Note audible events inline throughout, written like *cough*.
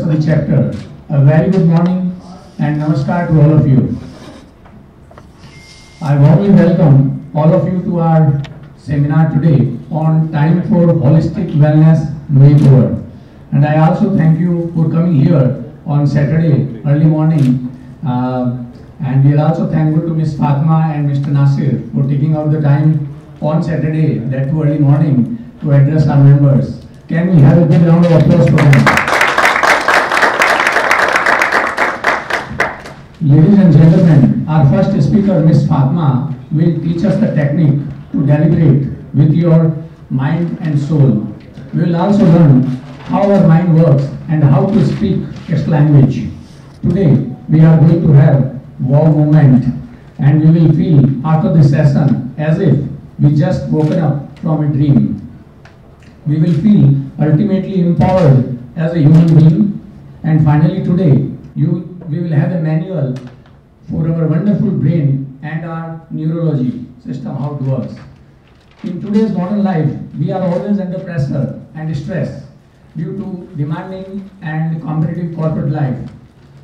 members of the chapter, a very good morning and namaskar to all of you. I warmly welcome all of you to our seminar today on time for holistic wellness makeover. And I also thank you for coming here on Saturday early morning. Uh, and we are also thankful to Ms. Fatma and Mr. Nasir for taking out the time on Saturday, that too early morning, to address our members. Can we have a big round of applause for them? Ladies and gentlemen, our first speaker, Ms. Fatma, will teach us the technique to deliberate with your mind and soul. We will also learn how our mind works and how to speak its language. Today, we are going to have wow moment and we will feel after this session as if we just woken up from a dream. We will feel ultimately empowered as a human being. And finally today, you, we will have a manual for our wonderful brain and our neurology system, how it works. In today's modern life, we are always under pressure and stress due to demanding and competitive corporate life.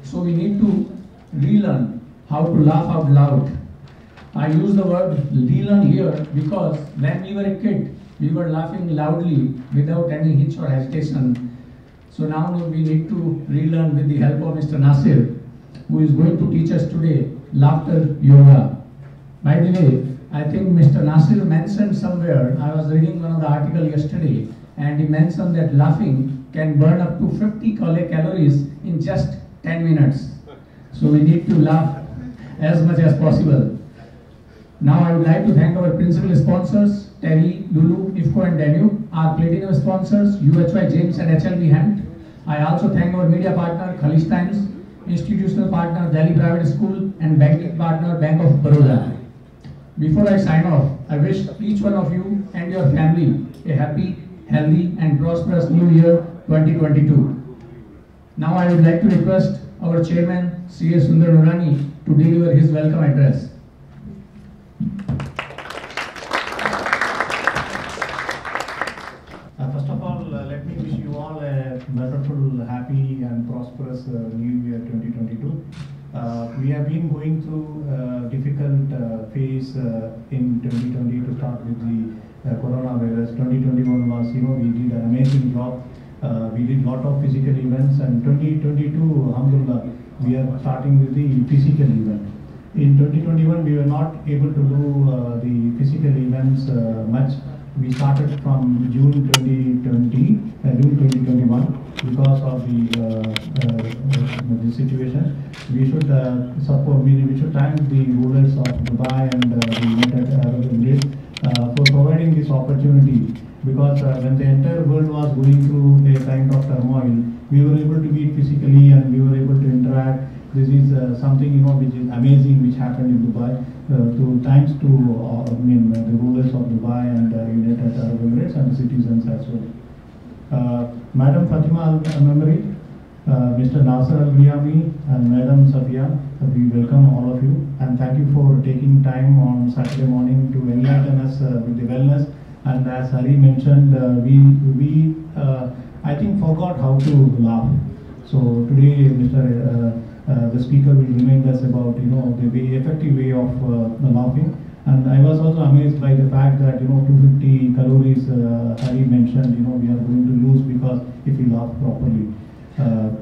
So we need to relearn how to laugh out loud. I use the word relearn here because when we were a kid, we were laughing loudly without any hitch or hesitation. So now we need to relearn with the help of Mr. Nasir, who is going to teach us today laughter yoga. By the way, I think Mr. Nasir mentioned somewhere, I was reading one of the article yesterday, and he mentioned that laughing can burn up to 50 calories in just 10 minutes. So we need to laugh as much as possible. Now I would like to thank our principal sponsors, Terry, Lulu, IFCO and Danube, our platinum sponsors, UHY James and HLB Hunt. I also thank our media partner, Khaleej Times, institutional partner, Delhi Private School and banking partner, Bank of Baroda. Before I sign off, I wish each one of you and your family a happy, healthy and prosperous new year 2022. Now I would like to request our chairman, C.A. Sundar Nurani, to deliver his welcome address. Uh, first of all, uh, let me wish you all a wonderful, happy, and prosperous uh, New Year 2022. Uh, we have been going through a difficult uh, phase uh, in 2020 to start with the uh, coronavirus. 2021 was, you know, we did an amazing job. Uh, we did lot of physical events, and 2022, alhamdulillah, we are starting with the physical event. In 2021, we were not able to do uh, the physical events uh, much. We started from June 2020, uh, June 2021 because of the, uh, uh, the situation. We should uh, support, we, we should thank the rulers of Dubai and uh, the United Arab Emirates uh, for providing this opportunity because uh, when the entire world was going through a kind of turmoil, we were able to meet physically and we were able to interact. This is uh, something you know which is amazing which happened in Dubai. Uh, to thanks to uh, I mean uh, the rulers of Dubai and uh, United Arab Emirates and the citizens as well. Uh, Madam Fatima Al-Memri, uh, Mr. Nasser Al-Riyami and Madam Safia, uh, we welcome all of you and thank you for taking time on Saturday morning to enlighten us uh, with the wellness. And as Hari mentioned, uh, we, we uh, I think forgot how to laugh. So today, Mr. Uh, uh, the speaker will remind us about you know the way, effective way of uh, laughing. And I was also amazed by the fact that you know 250 calories uh, mentioned you know we are going to lose because if we laugh properly. Uh,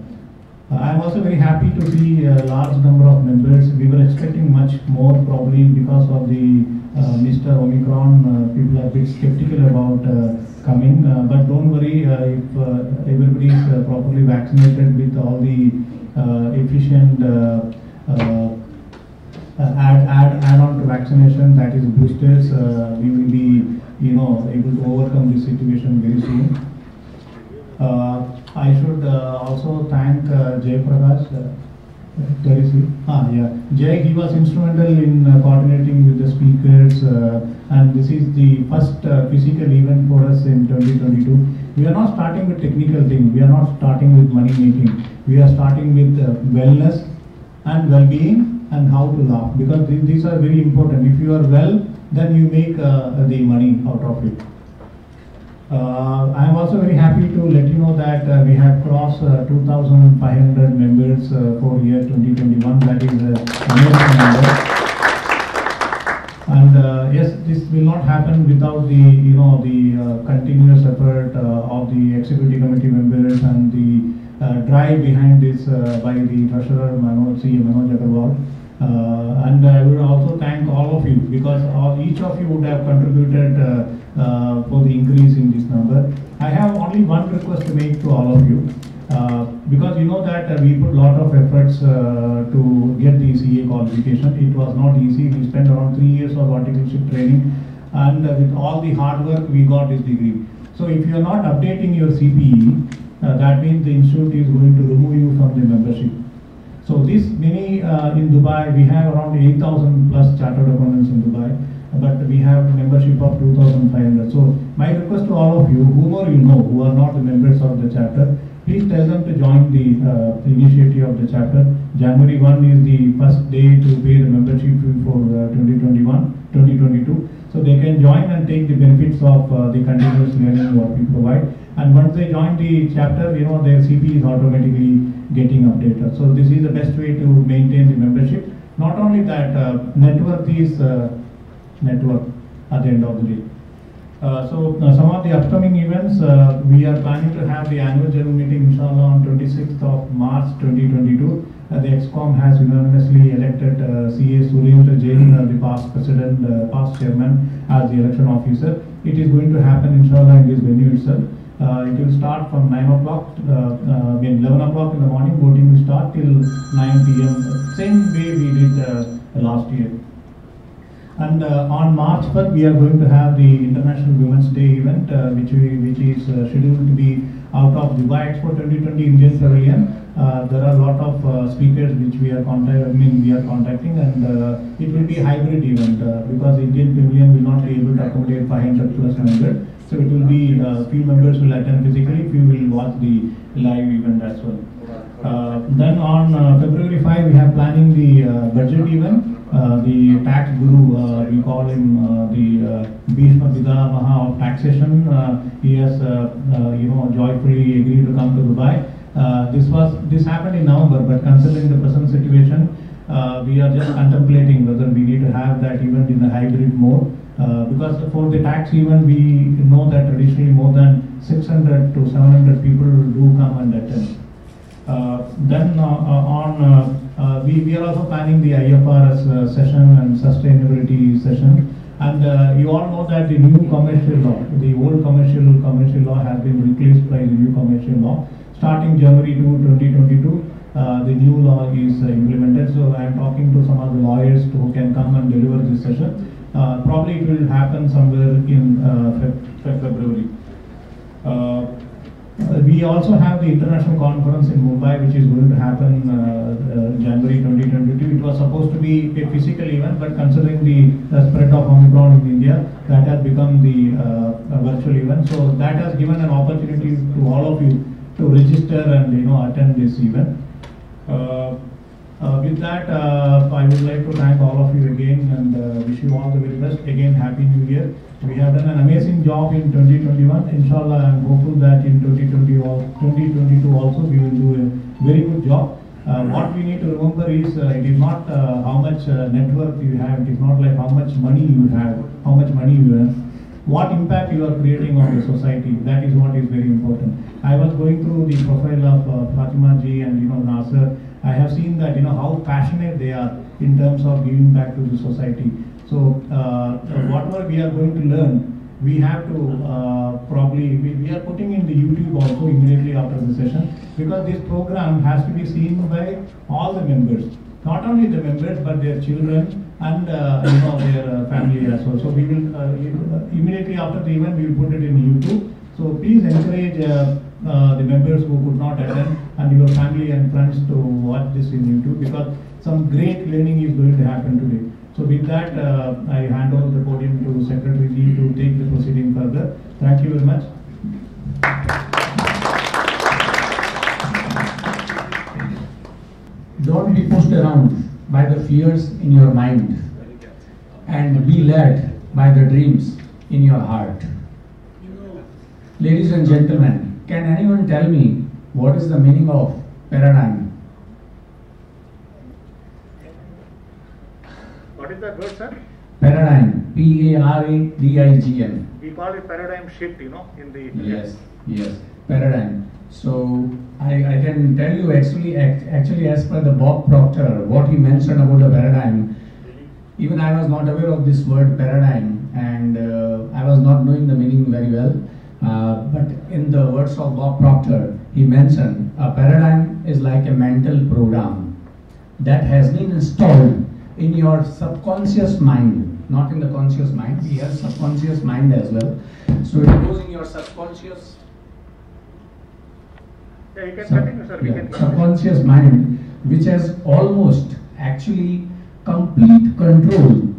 I'm also very happy to see a large number of members. We were expecting much more probably because of the uh, Mr. Omicron. Uh, people are a bit skeptical about coming, but don't worry if everybody is properly vaccinated with all the efficient uh, uh, uh, add, add, add on to vaccination that is boosters, uh, we will be, you know, able to overcome this situation very soon. Uh, I should uh, also thank uh, Jay Prakash. He? Ah, yeah. Jay, he was instrumental in uh, coordinating with the speakers, uh, and this is the first uh, physical event for us in 2022. We are not starting with technical thing. We are not starting with money making. We are starting with uh, wellness and well-being and how to laugh because th- these are very important. If you are well, then you make uh, the money out of it. Uh, I am also very happy to let you know that uh, we have crossed uh, 2,500 members uh, for year 2021. That is an amazing number. And uh, yes, this will not happen without the you know the uh, continuous effort uh, of the executive committee members and the uh, drive behind this uh, by the treasurer Manoj C. Manoj Agarwal. Uh, and I would also thank all of you because all, each of you would have contributed uh, for the increase in this number. I have only one request to make to all of you. Uh, because you know that uh, we put a lot of efforts uh, to get the CA qualification. It was not easy. We spent around three years of articleship training, and uh, with all the hard work, we got this degree. So if you are not updating your CPE, uh, that means the institute is going to remove you from the membership. So this many in Dubai, we have around 8,000 plus chartered accountants in Dubai, but we have membership of 2,500. So my request to all of you, whomever you know who are not the members of the chapter, please tell them to join the uh, initiative of the chapter. January 1 is the first day to pay the membership fee for uh, 2021, 2022. So they can join and take the benefits of uh, the continuous learning what we provide. And once they join the chapter, you know, their CP is automatically getting updated. So this is the best way to maintain the membership. Not only that, uh, network is uh, network at the end of the day. Uh, so uh, some of the upcoming events, uh, we are planning to have the annual general meeting inshallah on 26th of March 2022. Uh, the EXCOM has unanimously elected uh, CA Surendra Jain, uh, the past president, past chairman, as the election officer. It is going to happen inshallah in this venue itself. It will start from 9 o'clock, uh, uh, I mean 11 o'clock in the morning, voting will start till 9 p.m. Same way we did last year. And uh, on March 1st, we are going to have the International Women's Day event, uh, which we, which is uh, scheduled to be out of Dubai Expo 2020 Indian Pavilion. Uh, there are a lot of uh, speakers which we are contact, I mean, we are contacting, and uh, it will be hybrid event because Indian Pavilion will not be able to accommodate 500 plus members. So it will be few members will attend physically, few will watch the live event as well. Uh, then on uh, February 5, we have planning the uh, budget event. Uh, the tax guru, uh, we call him uh, the Bhishma Maha of taxation. He has, you know, joyfully agreed to come to Dubai. This was this happened in November, but considering the present situation, we are just contemplating whether we need to have that event in a hybrid mode. Because for the tax event, we know that traditionally more than 600 to 700 people do come and attend. Uh, then uh, uh, on, we, we are also planning the IFRS session and sustainability session. And you all know that the new commercial law, the old commercial commercial law has been replaced by the new commercial law. Starting January 2, 2022, uh, the new law is uh, implemented. So I am talking to some of the lawyers who can come and deliver this session. Uh, probably it will happen somewhere in Feb- Feb- February. We also have the international conference in Mumbai, which is going to happen uh, uh, January 2022. It was supposed to be a physical event, but considering the uh, spread of Omicron in India, that has become the uh, virtual event. So that has given an opportunity to all of you to register and you know attend this event. Uh, uh, with that, I would like to thank all of you again and wish you all the very best. Again, Happy New Year. We have done an amazing job in 2021. Inshallah, I am hopeful that in 2020 al- 2022 also we will do a very good job. Uh, what we need to remember is uh, it is not uh, how much uh, net worth you have, it is not like how much money you have, how much money you earn. What impact you are creating on the society, that is what is very important. I was going through the profile of uh, Fatima ji and you know Nasser. I have seen that you know how passionate they are in terms of giving back to the society. So uh, whatever we are going to learn, we have to uh, probably we, we are putting in the YouTube also immediately after the session because this program has to be seen by all the members, not only the members but their children and uh, you know their uh, family as well. So we will uh, immediately after the event we will put it in YouTube. So please encourage uh, uh, the members who could not attend and your family and friends to watch this in YouTube because some great learning is going to happen today. So with that, uh, I hand over the podium to Secretary Lee to take the proceeding further. Thank you very much. Don't be pushed around by the fears in your mind and be led by the dreams in your heart. Ladies and gentlemen, can anyone tell me what is the meaning of paradigm? What is that word, sir? Paradigm, P A R A D I G M. We call it paradigm shift, you know, in the. Yes, yes, paradigm. So I, I can tell you actually, act- actually as per the Bob Proctor, what he mentioned about the paradigm, even I was not aware of this word paradigm and uh, I was not knowing the meaning very well. Uh, but in the words of Bob Proctor, he mentioned a paradigm is like a mental program that has been installed in your subconscious mind, not in the conscious mind. We have subconscious mind as well. So it goes in your subconscious Yeah, you can sub- continue, sir. Yeah, can subconscious mind, which has almost actually complete control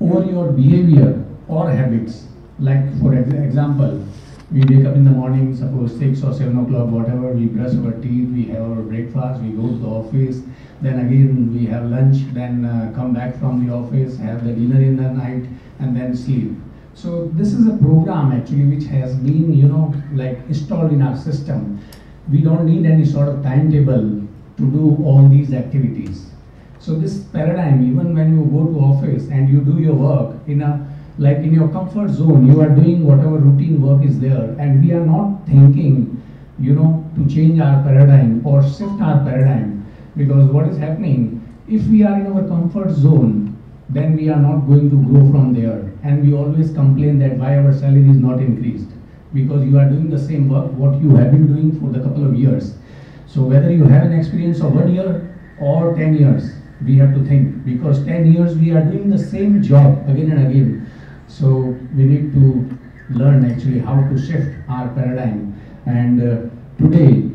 over your behavior or habits. Like for example, we wake up in the morning, suppose six or seven o'clock, whatever. We brush our teeth, we have our breakfast, we go to the office. Then again we have lunch, then uh, come back from the office, have the dinner in the night, and then sleep. So this is a program actually which has been, you know, like installed in our system. We don't need any sort of timetable to do all these activities. So this paradigm, even when you go to office and you do your work in a like in your comfort zone, you are doing whatever routine work is there, and we are not thinking, you know, to change our paradigm or shift our paradigm. Because what is happening, if we are in our comfort zone, then we are not going to grow from there. And we always complain that why our salary is not increased. Because you are doing the same work what you have been doing for the couple of years. So whether you have an experience of one year or 10 years, we have to think because 10 years we are doing the same job again and again. So we need to learn actually how to shift our paradigm. And uh, today,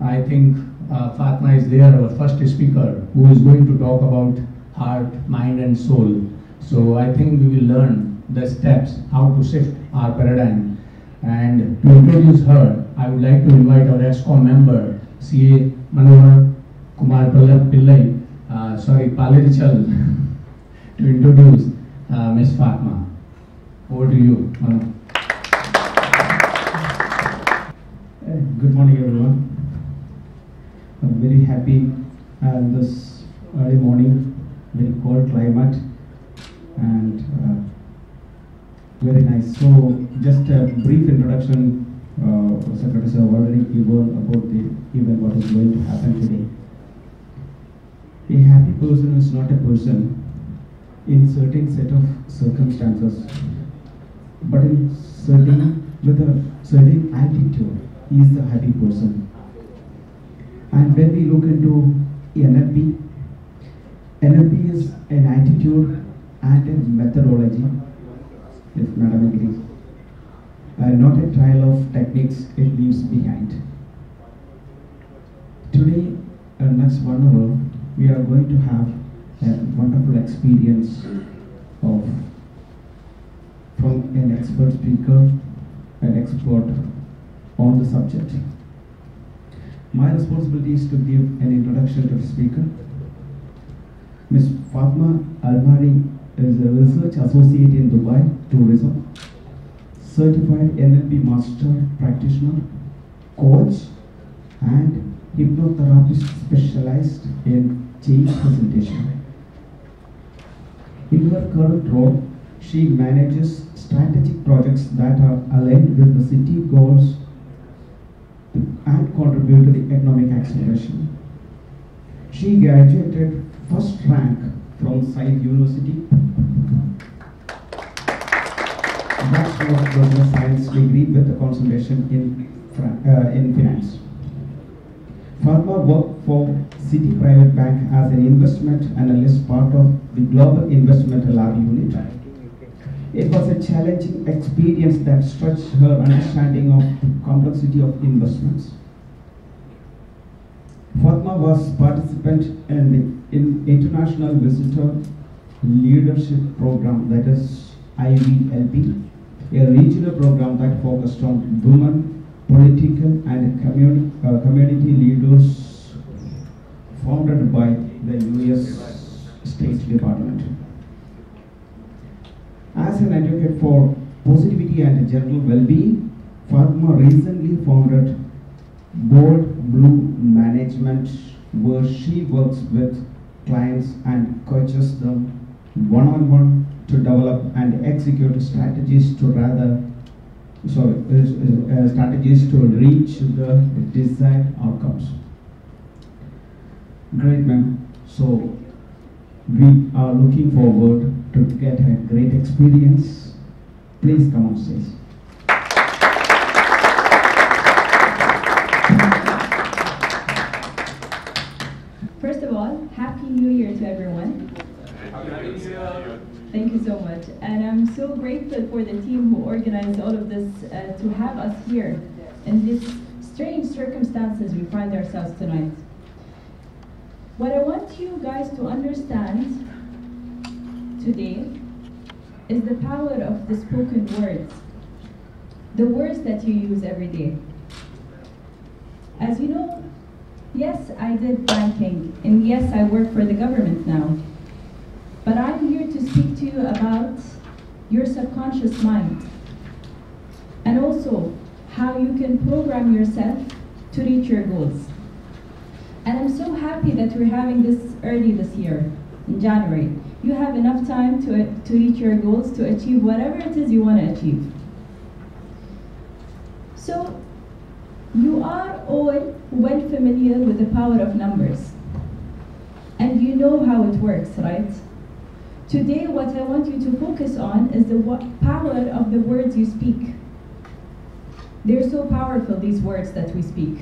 I think uh, Fatma is there, our first speaker, who is going to talk about heart, mind, and soul. So I think we will learn the steps how to shift our paradigm. And to introduce her, I would like to invite our EXCOM member, CA Manohar Kumar Pillai, uh, sorry, Palirichal, *laughs* to introduce uh, Ms. Fatma. Over to you, Manu. Good morning, everyone. I'm very happy uh, this early morning, very cold climate, and uh, very nice. So, just a brief introduction. Uh, Secretary Sir already given about the event, what is going to happen today. A happy person is not a person in certain set of circumstances, but in certain with a certain attitude, he is the happy person. And when we look into NLP, NLP is an attitude and a methodology, if Madam agrees. Uh, not a trial of techniques it leaves behind. Today, uh, next one hour, we are going to have a wonderful experience of from an expert speaker, an expert on the subject. My responsibility is to give an introduction to the speaker. Ms. Fatma Almari is a research associate in Dubai Tourism, certified NLP master practitioner, coach, and hypnotherapist specialized in change presentation. In her current role, she manages strategic projects that are aligned with the city goals and contribute to the economic acceleration. She graduated first rank from Zayed University. Bachelor of Business Science degree with a concentration in, uh, in finance. Fatma worked for Citi Private Bank as an investment analyst, part of the Global Investment Lab unit. It was a challenging experience that stretched her understanding of the complexity of investments. Fatma was participant in the in International Visitor Leadership Program, that is IVLP, a regional program that focused on women, political and communi- uh, community leaders founded by the US State Department. As an advocate for positivity and general well-being, Fatma recently founded Bold Blue Management, where she works with clients and coaches them one-on-one to develop and execute strategies to rather sorry, uh, uh, strategies to reach the desired outcomes. Great, ma'am. So we are looking forward to get a great experience. Please come on stage. First of all, Happy New Year to everyone. Thank you so much. And I'm so grateful for the team who organized all of this uh, to have us here in these strange circumstances we find ourselves tonight. What I want you guys to understand today is the power of the spoken words, the words that you use every day. As you know, yes, I did banking, and yes, I work for the government now. But I'm here to speak to you about your subconscious mind and also how you can program yourself to reach your goals. And I'm so happy that we're having this early this year, in January. You have enough time to, to reach your goals, to achieve whatever it is you want to achieve. So, you are all well familiar with the power of numbers. And you know how it works, right? Today, what I want you to focus on is the power of the words you speak. They're so powerful, these words that we speak.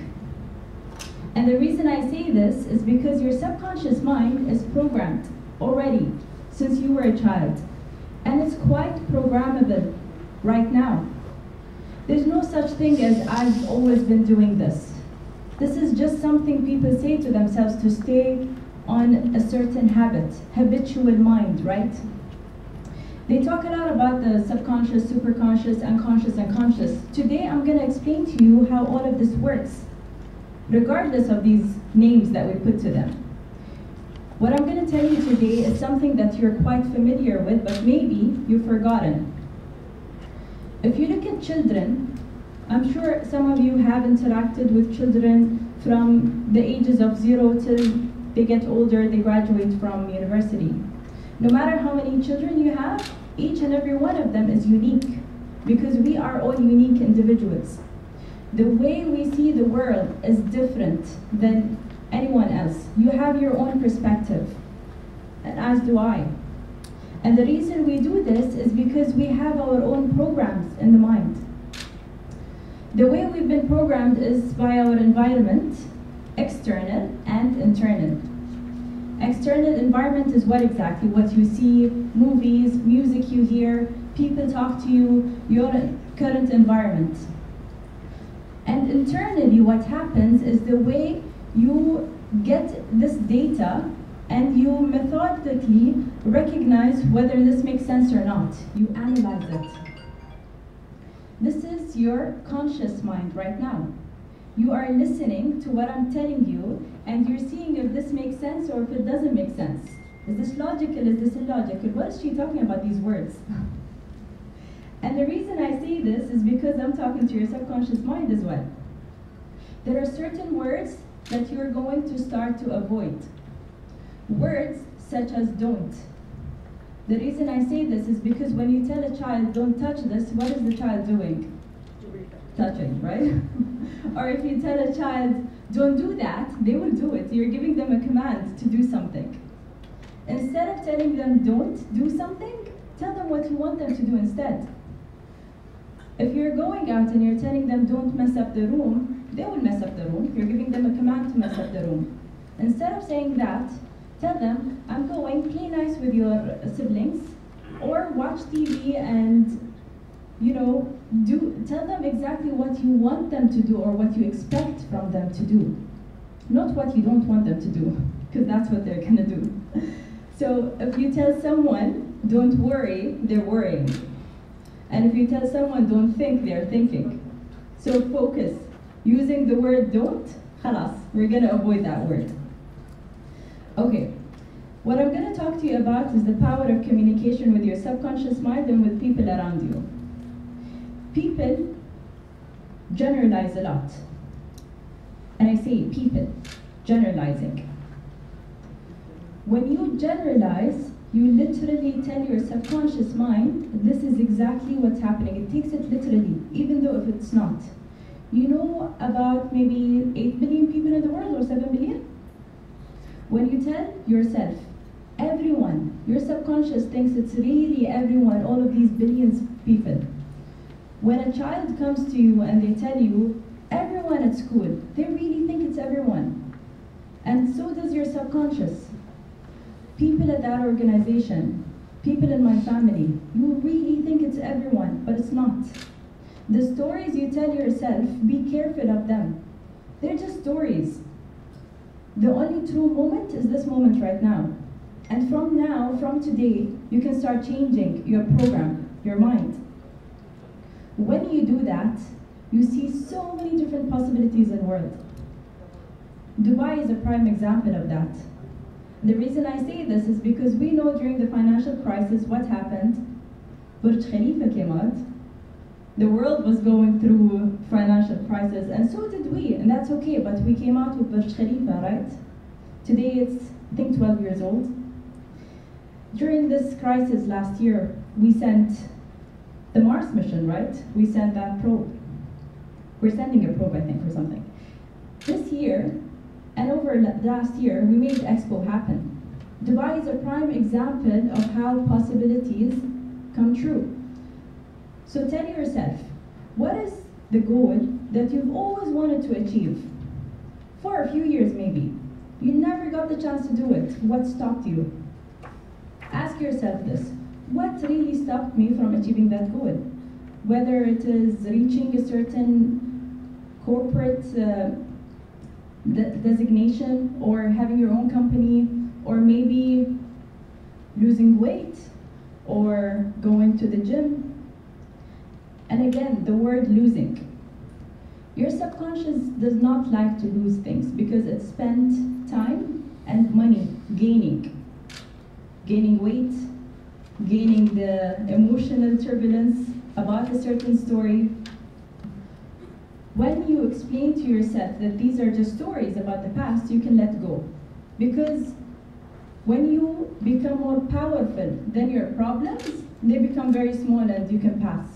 And the reason I say this is because your subconscious mind is programmed already since you were a child. And it's quite programmable right now. There's no such thing as I've always been doing this. This is just something people say to themselves to stay on a certain habit, habitual mind, right? They talk a lot about the subconscious, superconscious, unconscious, and conscious. Today I'm going to explain to you how all of this works, regardless of these names that we put to them. What I'm going to tell you today is something that you're quite familiar with, but maybe you've forgotten. If you look at children, I'm sure some of you have interacted with children from the ages of zero till they get older, they graduate from university. No matter how many children you have, each and every one of them is unique because we are all unique individuals. The way we see the world is different than anyone else. You have your own perspective, and as do I. And the reason we do this is because we have our own programs in the mind. The way we've been programmed is by our environment, external and internal. External environment is what exactly? What you see, movies, music you hear, people talk to you, your current environment. And internally, what happens is the way you get this data and you methodically recognize whether this makes sense or not. You analyze it. This is your conscious mind right now. You are listening to what I'm telling you and you're seeing if this makes sense or if it doesn't make sense. Is this logical? Is this illogical? What is she talking about these words? *laughs* and the reason I say this is because I'm talking to your subconscious mind as well. There are certain words that you're going to start to avoid. Words such as don't. The reason I say this is because when you tell a child, don't touch this, what is the child doing? Touching, right? *laughs* or if you tell a child, don't do that, they will do it. You're giving them a command to do something. Instead of telling them don't do something, tell them what you want them to do instead. If you're going out and you're telling them don't mess up the room, they will mess up the room. You're giving them a command to mess up the room. Instead of saying that, tell them, I'm going, play nice with your uh, siblings, or watch TV and, you know, do tell them exactly what you want them to do or what you expect from them to do. not what you don't want them to do, because that's what they're gonna do. *laughs* So if you tell someone, don't worry, they're worrying. And if you tell someone, don't think, they're thinking. So focus Using the word don't, خلاص, we're gonna avoid that word. Okay, what I'm gonna talk to you about is the power of communication with your subconscious mind and with people around you. People generalize a lot. And I say people, generalizing. When you generalize, you literally tell your subconscious mind this is exactly what's happening. It takes it literally, even though if it's not. You know about maybe 8 billion people in the world or 7 billion? When you tell yourself, everyone, your subconscious thinks it's really everyone, all of these billions of people. When a child comes to you and they tell you, everyone at school, they really think it's everyone. And so does your subconscious. People at that organization, people in my family, you really think it's everyone, but it's not. The stories you tell yourself, be careful of them. They're just stories. The only true moment is this moment right now. And from now, from today, you can start changing your program, your mind. When you do that, you see so many different possibilities in the world. Dubai is a prime example of that. The reason I say this is because we know during the financial crisis what happened. Burj Khalifa came out. The world was going through financial crisis, and so did we, and that's okay, but we came out with Burj Khalifa, right? Today it's, I think, 12 years old. During this crisis last year, we sent the Mars mission, right? We sent that probe. We're sending a probe, I think, or something. This year, and over last year, we made Expo happen. Dubai is a prime example of how possibilities come true. So tell yourself, what is the goal that you've always wanted to achieve? For a few years, maybe. You never got the chance to do it. What stopped you? Ask yourself this what really stopped me from achieving that goal? Whether it is reaching a certain corporate uh, de- designation or having your own company or maybe losing weight or going to the gym. And again, the word losing. Your subconscious does not like to lose things because it spent time and money gaining. Gaining weight, gaining the emotional turbulence about a certain story. When you explain to yourself that these are just stories about the past, you can let go. Because when you become more powerful than your problems, they become very small and you can pass.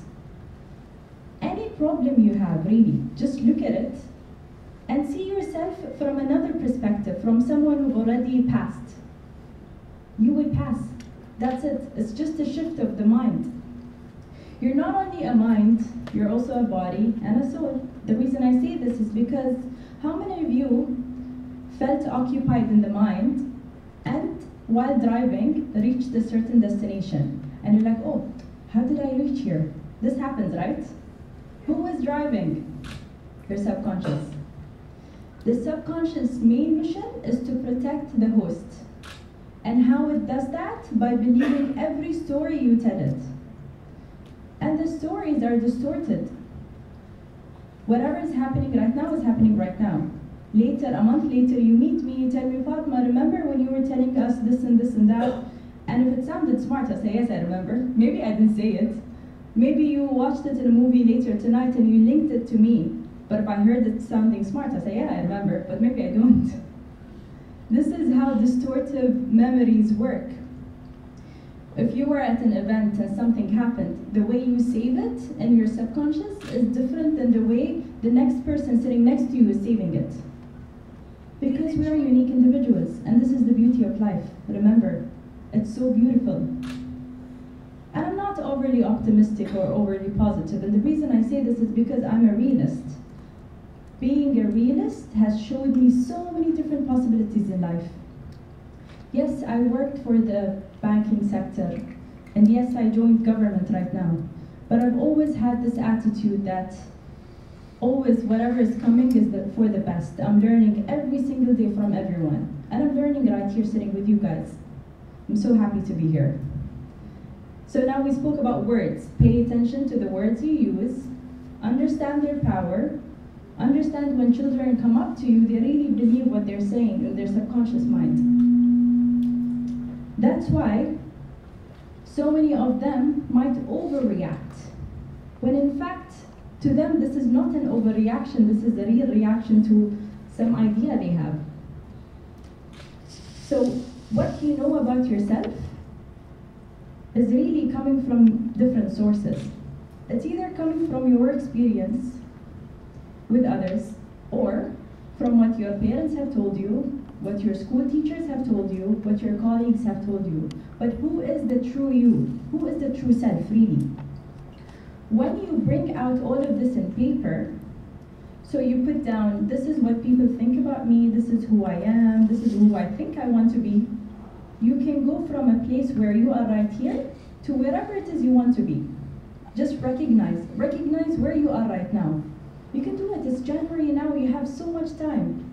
Any problem you have, really, just look at it and see yourself from another perspective, from someone who already passed. You will pass. That's it. It's just a shift of the mind. You're not only a mind, you're also a body and a soul. The reason I say this is because how many of you felt occupied in the mind and while driving reached a certain destination and you're like, oh, how did I reach here? This happens, right? Who was driving? Your subconscious. The subconscious main mission is to protect the host. And how it does that? By believing every story you tell it. And the stories are distorted. Whatever is happening right now is happening right now. Later, a month later, you meet me, you tell me, Fatma, remember when you were telling us this and this and that? And if it sounded smart, I say, yes, I remember. Maybe I didn't say it. Maybe you watched it in a movie later tonight and you linked it to me. But if I heard it sounding smart, I say, yeah, I remember, but maybe I don't. *laughs* This is how distortive memories work. If you were at an event and something happened, the way you save it in your subconscious is different than the way the next person sitting next to you is saving it. Because we are unique individuals, and this is the beauty of life. Remember, it's so beautiful. And I'm not overly optimistic or overly positive, and the reason I say this is because I'm a realist. Being a realist has showed me so many different possibilities in life. Yes, I worked for the banking sector, and yes, I joined government right now. But I've always had this attitude that always whatever is coming is the, for the best. I'm learning every single day from everyone. And I'm learning right here sitting with you guys. I'm so happy to be here. So now we spoke about words. Pay attention to the words you use, understand their power, understand when children come up to you, they really believe what they're saying in their subconscious mind. That's why so many of them might overreact, when in fact, to them, this is not an overreaction, this is a real reaction to some idea they have. So, what do you know about yourself is really coming from different sources. It's either coming from your experience with others or from what your parents have told you, what your school teachers have told you, what your colleagues have told you. But who is the true you? Who is the true self, really? When you bring out all of this in paper, so you put down, this is what people think about me, this is who I am, this is who I think I want to be, you can go from a place where you are right here to wherever it is you want to be. Just recognize, recognize where you are right now. You can do it, it's January now, you have so much time.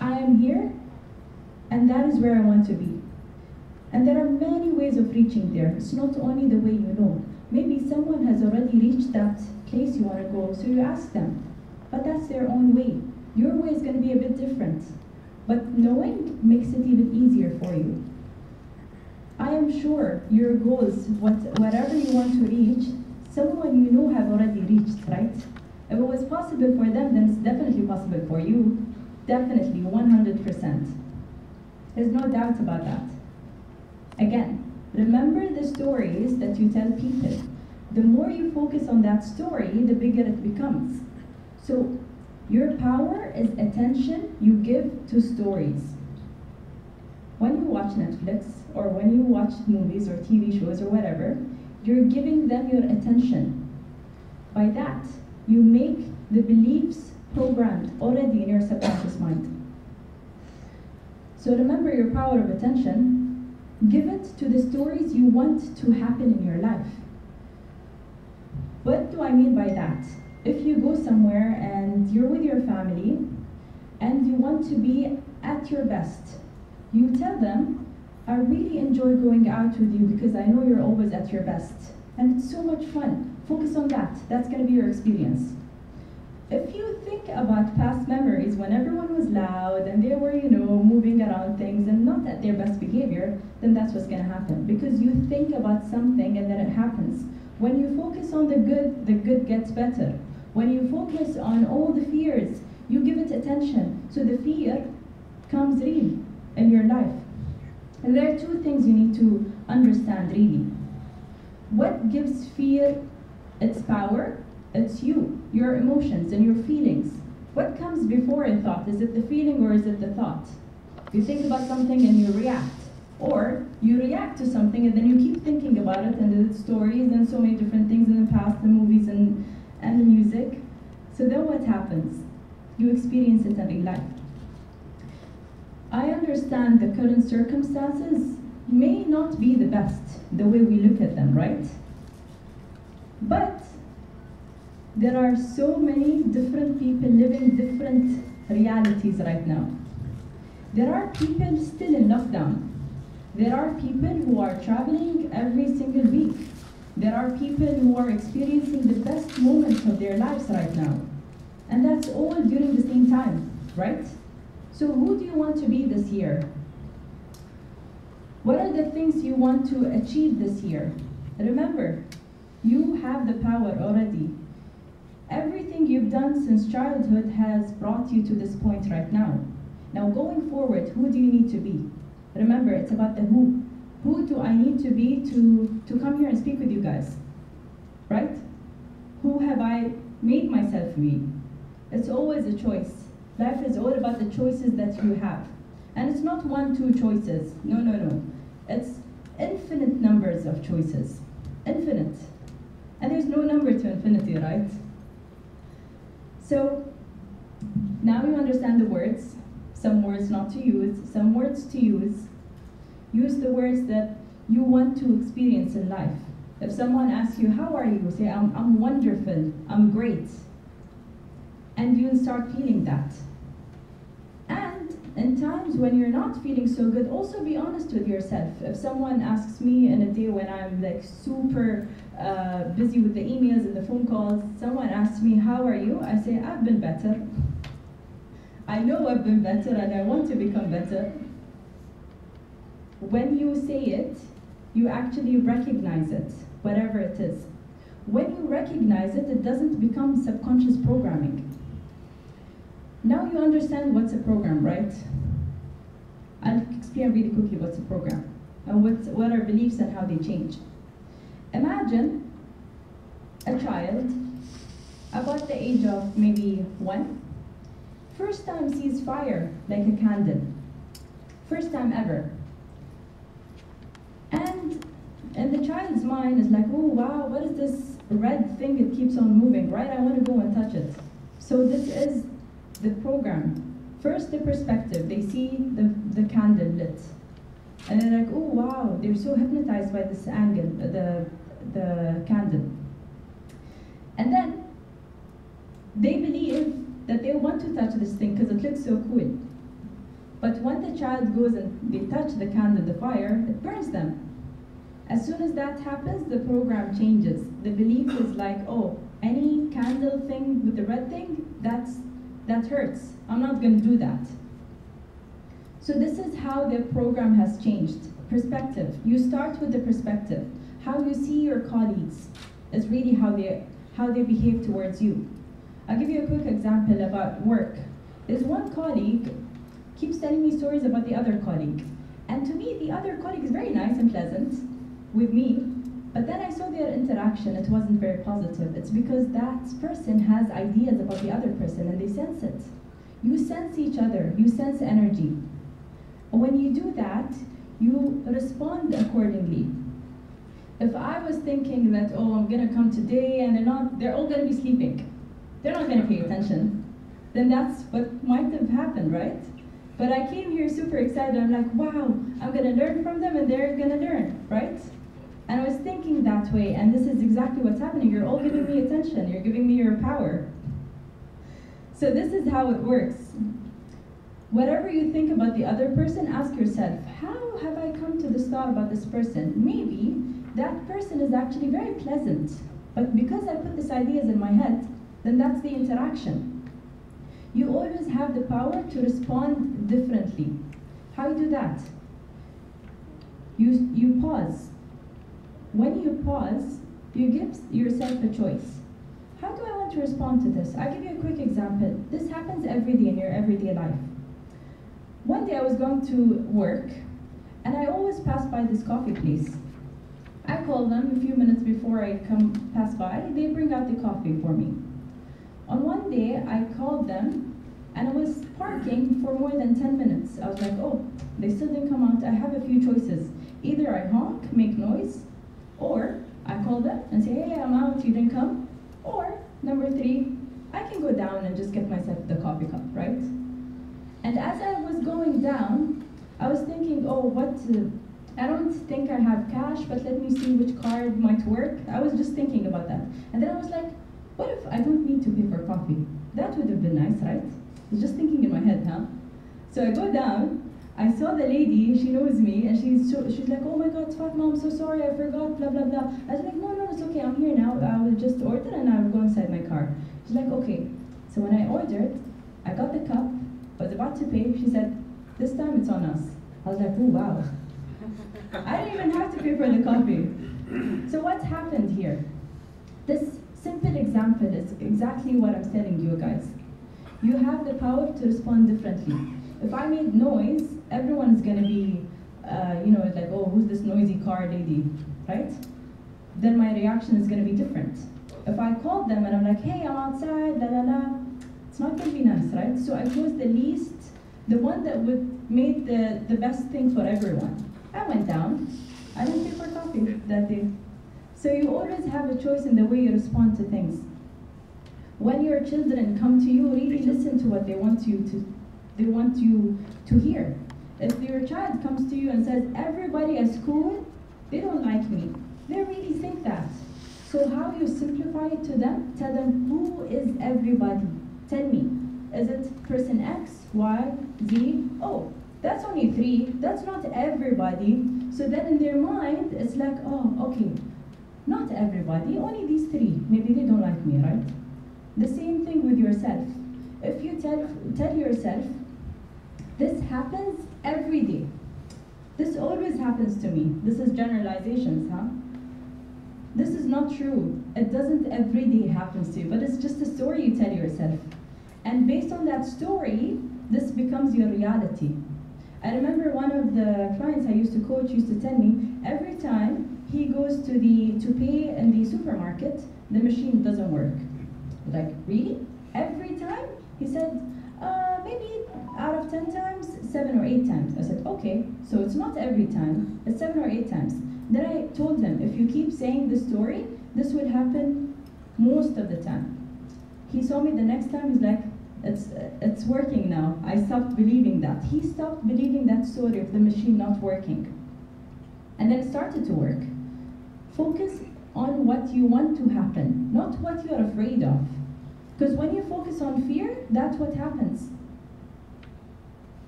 I am here, and that is where I want to be. And there are many ways of reaching there. It's not only the way you know. Maybe someone has already reached that place you want to go, so you ask them. But that's their own way. Your way is going to be a bit different. But knowing makes it even easier for you. I am sure your goals, what, whatever you want to reach, someone you know have already reached, right? If it was possible for them, then it's definitely possible for you. Definitely, 100%. There's no doubt about that. Again, remember the stories that you tell people. The more you focus on that story, the bigger it becomes. So, your power is attention you give to stories. When you watch Netflix, or when you watch movies or TV shows or whatever, you're giving them your attention. By that, you make the beliefs programmed already in your subconscious mind. So remember your power of attention. Give it to the stories you want to happen in your life. What do I mean by that? If you go somewhere and you're with your family and you want to be at your best, you tell them, I really enjoy going out with you because I know you're always at your best. And it's so much fun. Focus on that. That's going to be your experience. If you think about past memories when everyone was loud and they were, you know, moving around things and not at their best behavior, then that's what's going to happen. Because you think about something and then it happens. When you focus on the good, the good gets better. When you focus on all the fears, you give it attention. So the fear comes real in your life. And there are two things you need to understand really. What gives fear its power? It's you, your emotions and your feelings. What comes before a thought? Is it the feeling or is it the thought? You think about something and you react. Or you react to something and then you keep thinking about it and the stories and so many different things in the past, the movies and, and the music. So then what happens? You experience it real life. I understand the current circumstances may not be the best, the way we look at them, right? But there are so many different people living different realities right now. There are people still in lockdown. There are people who are traveling every single week. There are people who are experiencing the best moments of their lives right now. And that's all during the same time, right? So who do you want to be this year? What are the things you want to achieve this year? Remember, you have the power already. Everything you've done since childhood has brought you to this point right now. Now, going forward, who do you need to be? Remember, it's about the who. Who do I need to be to, to come here and speak with you guys? Right? Who have I made myself be? It's always a choice. Life is all about the choices that you have. And it's not one, two choices. No, no, no. It's infinite numbers of choices. Infinite. And there's no number to infinity, right? So now you understand the words, some words not to use, some words to use. Use the words that you want to experience in life. If someone asks you, How are you? say, I'm, I'm wonderful, I'm great. And you'll start feeling that. And in times when you're not feeling so good, also be honest with yourself. If someone asks me in a day when I'm like super uh, busy with the emails and the phone calls, someone asks me, How are you? I say, I've been better. I know I've been better and I want to become better. When you say it, you actually recognize it, whatever it is. When you recognize it, it doesn't become subconscious programming. Now you understand what's a program, right? I'll explain really quickly what's a program and what's, what are beliefs and how they change. Imagine a child about the age of maybe one, first time sees fire like a candle, first time ever. And in the child's mind is like, oh wow, what is this red thing that keeps on moving, right? I want to go and touch it. So this is the program. First, the perspective. They see the, the candle lit. And they're like, oh wow, they're so hypnotized by this angle, uh, the, the candle. And then they believe that they want to touch this thing because it looks so cool. But when the child goes and they touch the candle, the fire, it burns them. As soon as that happens, the program changes. The belief is like, oh, any candle thing with the red thing, that's that hurts. I'm not going to do that. So this is how the program has changed. Perspective. You start with the perspective. How you see your colleagues is really how they how they behave towards you. I'll give you a quick example about work. There's one colleague keeps telling me stories about the other colleague. And to me, the other colleague is very nice and pleasant with me, but then I saw their interaction, it wasn't very positive. It's because that person has ideas about the other person and they sense it. You sense each other, you sense energy. When you do that, you respond accordingly. If I was thinking that, oh, I'm gonna come today and they're not, they're all gonna be sleeping, they're not gonna pay attention, then that's what might have happened, right? But I came here super excited. I'm like, wow, I'm gonna learn from them and they're gonna learn, right? And I was thinking that way, and this is exactly what's happening. You're all giving me attention, you're giving me your power. So, this is how it works. Whatever you think about the other person, ask yourself, how have I come to this thought about this person? Maybe that person is actually very pleasant, but because I put these ideas in my head, then that's the interaction. You always have the power to respond differently. How you do that? You, you pause when you pause, you give yourself a choice. How do I want to respond to this? I'll give you a quick example. This happens every day in your everyday life. One day I was going to work, and I always pass by this coffee place. I call them a few minutes before I come pass by. They bring out the coffee for me. On one day, I called them, and I was parking for more than 10 minutes. I was like, oh, they still didn't come out. I have a few choices. Either I honk, make noise, or I call them and say, hey, I'm out, you didn't come. Or number three, I can go down and just get myself the coffee cup, right? And as I was going down, I was thinking, oh, what? Uh, I don't think I have cash, but let me see which card might work. I was just thinking about that. And then I was like, what if I don't need to pay for coffee? That would have been nice, right? I was just thinking in my head, huh? So I go down, I saw the lady, she knows me, and she's so, she's like, oh my god, Fatma, I'm so sorry, I forgot, blah, blah, blah. I was like, no, no, it's okay, I'm here now. I will just order and I will go inside my car. She's like, okay. So when I ordered, I got the cup, I was about to pay, she said, this time it's on us. I was like, oh wow. *laughs* I didn't even have to pay for the coffee. So what's happened here? This simple example is exactly what I'm telling you guys. You have the power to respond differently. If I made noise, everyone's gonna be, uh, you know, like, oh, who's this noisy car lady, right? Then my reaction is gonna be different. If I called them and I'm like, hey, I'm outside, la la la, it's not gonna be nice, right? So I chose the least, the one that would make the, the best thing for everyone. I went down. I didn't pay for coffee that day. So you always have a choice in the way you respond to things. When your children come to you, really listen to what they want you to they want you to hear. If your child comes to you and says, everybody at school, they don't like me, they really think that. So how you simplify it to them, tell them who is everybody. Tell me, is it person X, Y, Z? Oh, that's only three. That's not everybody. So then in their mind, it's like, oh, okay, not everybody, only these three. Maybe they don't like me, right? The same thing with yourself. If you tell, tell yourself, this happens every day. This always happens to me. This is generalizations, huh? This is not true. It doesn't every day happens to you, but it's just a story you tell yourself. And based on that story, this becomes your reality. I remember one of the clients I used to coach used to tell me every time he goes to the to pay in the supermarket, the machine doesn't work. Like really? Every time? He said, uh, maybe out of 10 times, seven or eight times. I said, okay, so it's not every time, it's seven or eight times. Then I told him, if you keep saying the story, this will happen most of the time. He saw me the next time, he's like, it's, it's working now. I stopped believing that. He stopped believing that story of the machine not working. And then it started to work. Focus on what you want to happen, not what you're afraid of. Because when you focus on fear, that's what happens.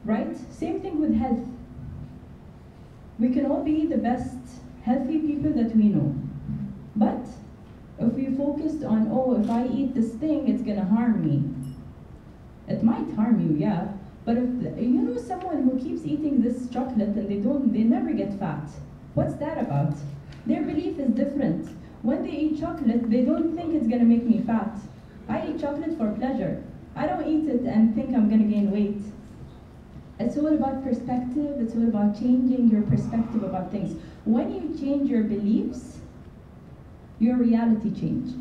Right? Same thing with health. We can all be the best healthy people that we know. But if we focused on, oh, if I eat this thing, it's gonna harm me. It might harm you, yeah. But if you know someone who keeps eating this chocolate and they don't, they never get fat. What's that about? Their belief is different. When they eat chocolate, they don't think it's gonna make me fat. I eat chocolate for pleasure. I don't eat it and think I'm gonna gain weight. It's all about perspective, it's all about changing your perspective about things. When you change your beliefs, your reality change.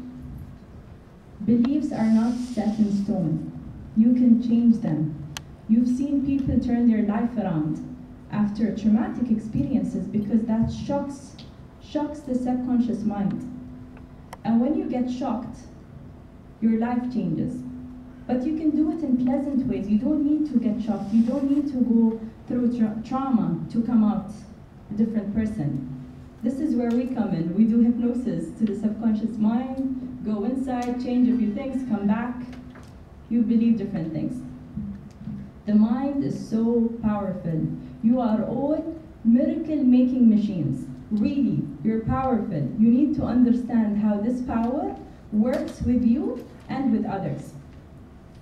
Beliefs are not set in stone. You can change them. You've seen people turn their life around after traumatic experiences because that shocks shocks the subconscious mind. And when you get shocked, your life changes. But you can do it in pleasant ways. You don't need to get shocked. You don't need to go through tra trauma to come out a different person. This is where we come in. We do hypnosis to the subconscious mind, go inside, change a few things, come back. You believe different things. The mind is so powerful. You are all miracle making machines. Really, you're powerful. You need to understand how this power works with you and with others.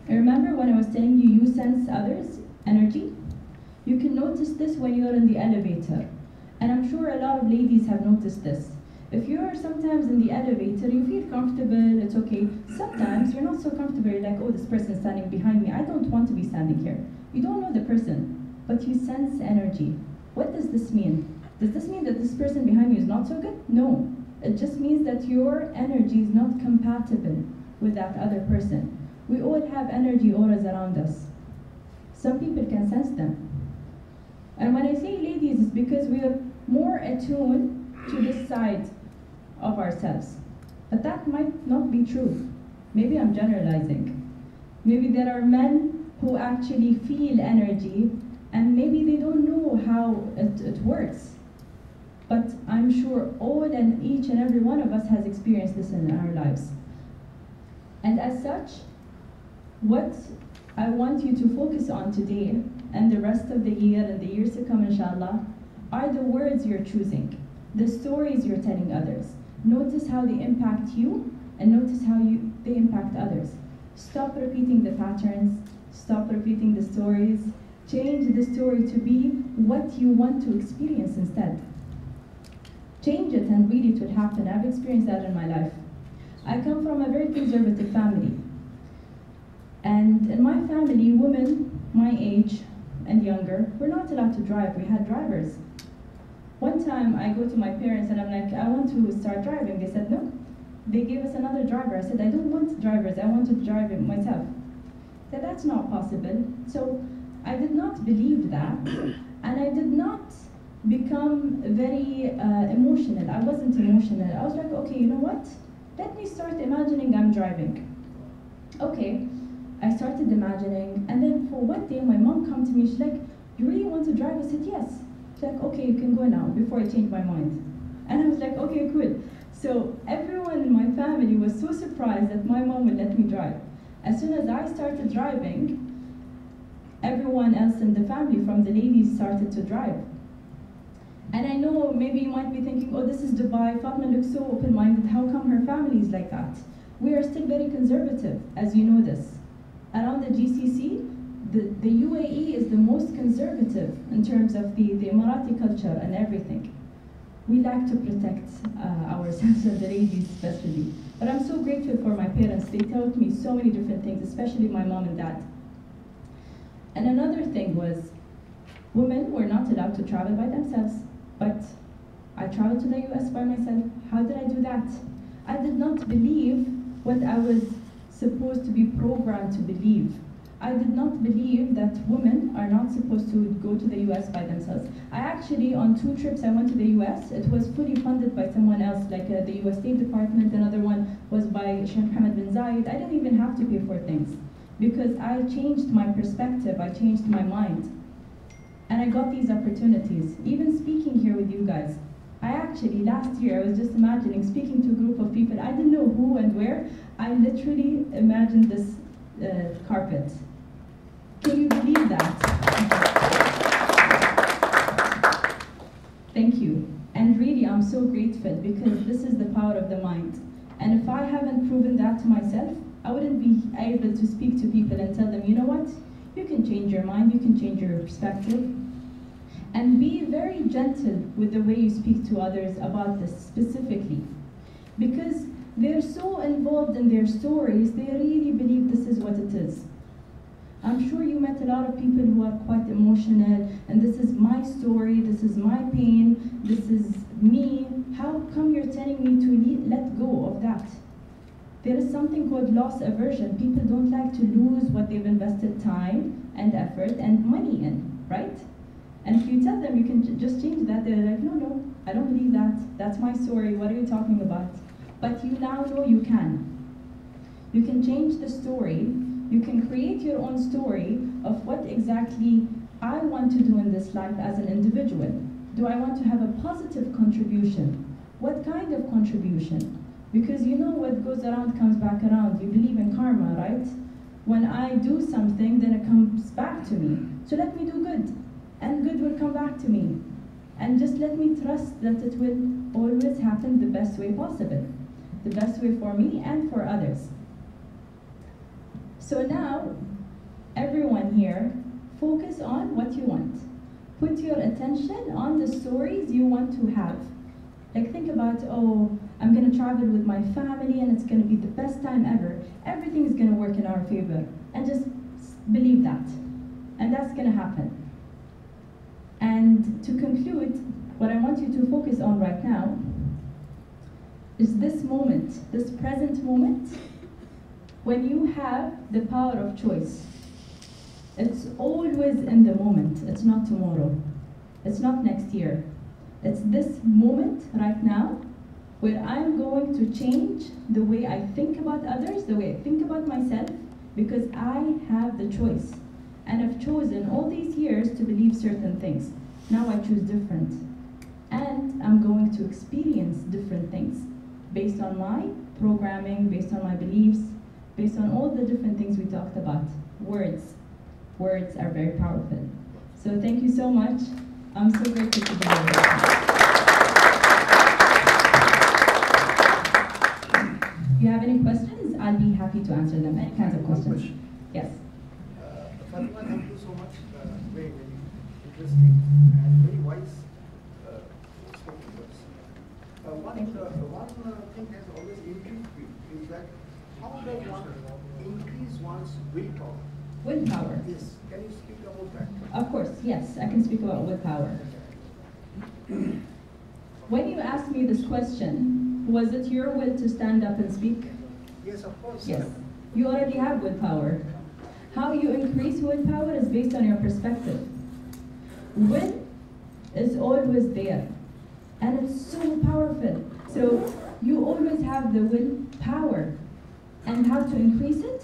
I remember when I was telling you, you sense others' energy. You can notice this when you're in the elevator. And I'm sure a lot of ladies have noticed this. If you're sometimes in the elevator, you feel comfortable, it's okay. Sometimes you're not so comfortable, you're like, oh, this person's standing behind me. I don't want to be standing here. You don't know the person, but you sense energy. What does this mean? Does this mean that this person behind you is not so good? No. It just means that your energy is not compatible with that other person. We all have energy auras around us. Some people can sense them. And when I say ladies, it's because we are more attuned to this side of ourselves. But that might not be true. Maybe I'm generalizing. Maybe there are men who actually feel energy and maybe they don't know how it, it works. But I'm sure all and each and every one of us has experienced this in our lives. And as such, what I want you to focus on today and the rest of the year and the years to come, inshallah, are the words you're choosing, the stories you're telling others. Notice how they impact you and notice how you, they impact others. Stop repeating the patterns, stop repeating the stories, change the story to be what you want to experience instead. Change it and really it will happen. I've experienced that in my life. I come from a very conservative family. And in my family, women my age and younger were not allowed to drive. We had drivers. One time I go to my parents and I'm like, I want to start driving. They said, no. They gave us another driver. I said, I don't want drivers. I want to drive it myself. They said, that's not possible. So I did not believe that. *coughs* And I did not become very uh, emotional. I wasn't emotional. I was like, okay, you know what? Let me start imagining I'm driving. Okay, I started imagining, and then for one day, my mom come to me. She's like, "You really want to drive?" I said, "Yes." She's like, "Okay, you can go now." Before I change my mind, and I was like, "Okay, cool." So everyone in my family was so surprised that my mom would let me drive. As soon as I started driving, everyone else in the family from the ladies started to drive. And I know maybe you might be thinking, oh, this is Dubai. Fatma looks so open minded. How come her family is like that? We are still very conservative, as you know this. Around the GCC, the, the UAE is the most conservative in terms of the, the Emirati culture and everything. We like to protect uh, ourselves and the ladies especially. But I'm so grateful for my parents. They taught me so many different things, especially my mom and dad. And another thing was, women were not allowed to travel by themselves. But I traveled to the US by myself. How did I do that? I did not believe what I was supposed to be programmed to believe. I did not believe that women are not supposed to go to the US by themselves. I actually, on two trips I went to the US, it was fully funded by someone else, like uh, the US State Department, another one was by Sheikh Mohammed bin Zayed. I didn't even have to pay for things because I changed my perspective, I changed my mind. And I got these opportunities. Even speaking here with you guys, I actually, last year, I was just imagining speaking to a group of people. I didn't know who and where. I literally imagined this uh, carpet. Can you believe that? Thank you. And really, I'm so grateful because this is the power of the mind. And if I haven't proven that to myself, I wouldn't be able to speak to people and tell them, you know what? You can change your mind, you can change your perspective. And be very gentle with the way you speak to others about this specifically. Because they're so involved in their stories, they really believe this is what it is. I'm sure you met a lot of people who are quite emotional, and this is my story, this is my pain, this is me. How come you're telling me to let go of that? There is something called loss aversion. People don't like to lose what they've invested time and effort and money in, right? And if you tell them you can just change that, they're like, no, no, I don't believe that. That's my story. What are you talking about? But you now know you can. You can change the story you can create your own story of what exactly I want to do in this life as an individual. Do I want to have a positive contribution? What kind of contribution? Because you know what goes around comes back around. You believe in karma, right? When I do something, then it comes back to me. So let me do good, and good will come back to me. And just let me trust that it will always happen the best way possible. The best way for me and for others. So now, everyone here, focus on what you want. Put your attention on the stories you want to have. Like think about, oh, I'm gonna travel with my family and it's gonna be the best time ever. Everything is gonna work in our favor. And just believe that. And that's gonna happen. And to conclude, what I want you to focus on right now is this moment, this present moment when you have the power of choice. It's always in the moment, it's not tomorrow, it's not next year. It's this moment right now where I'm going to change the way I think about others, the way I think about myself, because I have the choice. And I've chosen all these years to believe certain things. Now I choose different. And I'm going to experience different things based on my programming, based on my beliefs, based on all the different things we talked about. Words. Words are very powerful. So thank you so much. I'm so grateful to be here. If you have any questions, I'll be happy to answer them. Any kinds of questions. Question. Yes. Uh, Fatima, thank you so much. Uh, very, very interesting and very wise uh, spoken words. Uh, one, uh, one thing has always intrigued me is that how does one increase one's willpower? Willpower. Yes, can you speak about that? Of course, yes, I can speak about willpower. When you asked me this question, was it your will to stand up and speak? Yes, of course. Yes. You already have willpower. How you increase willpower is based on your perspective. Will is always there, and it's so powerful. So you always have the willpower. And how to increase it?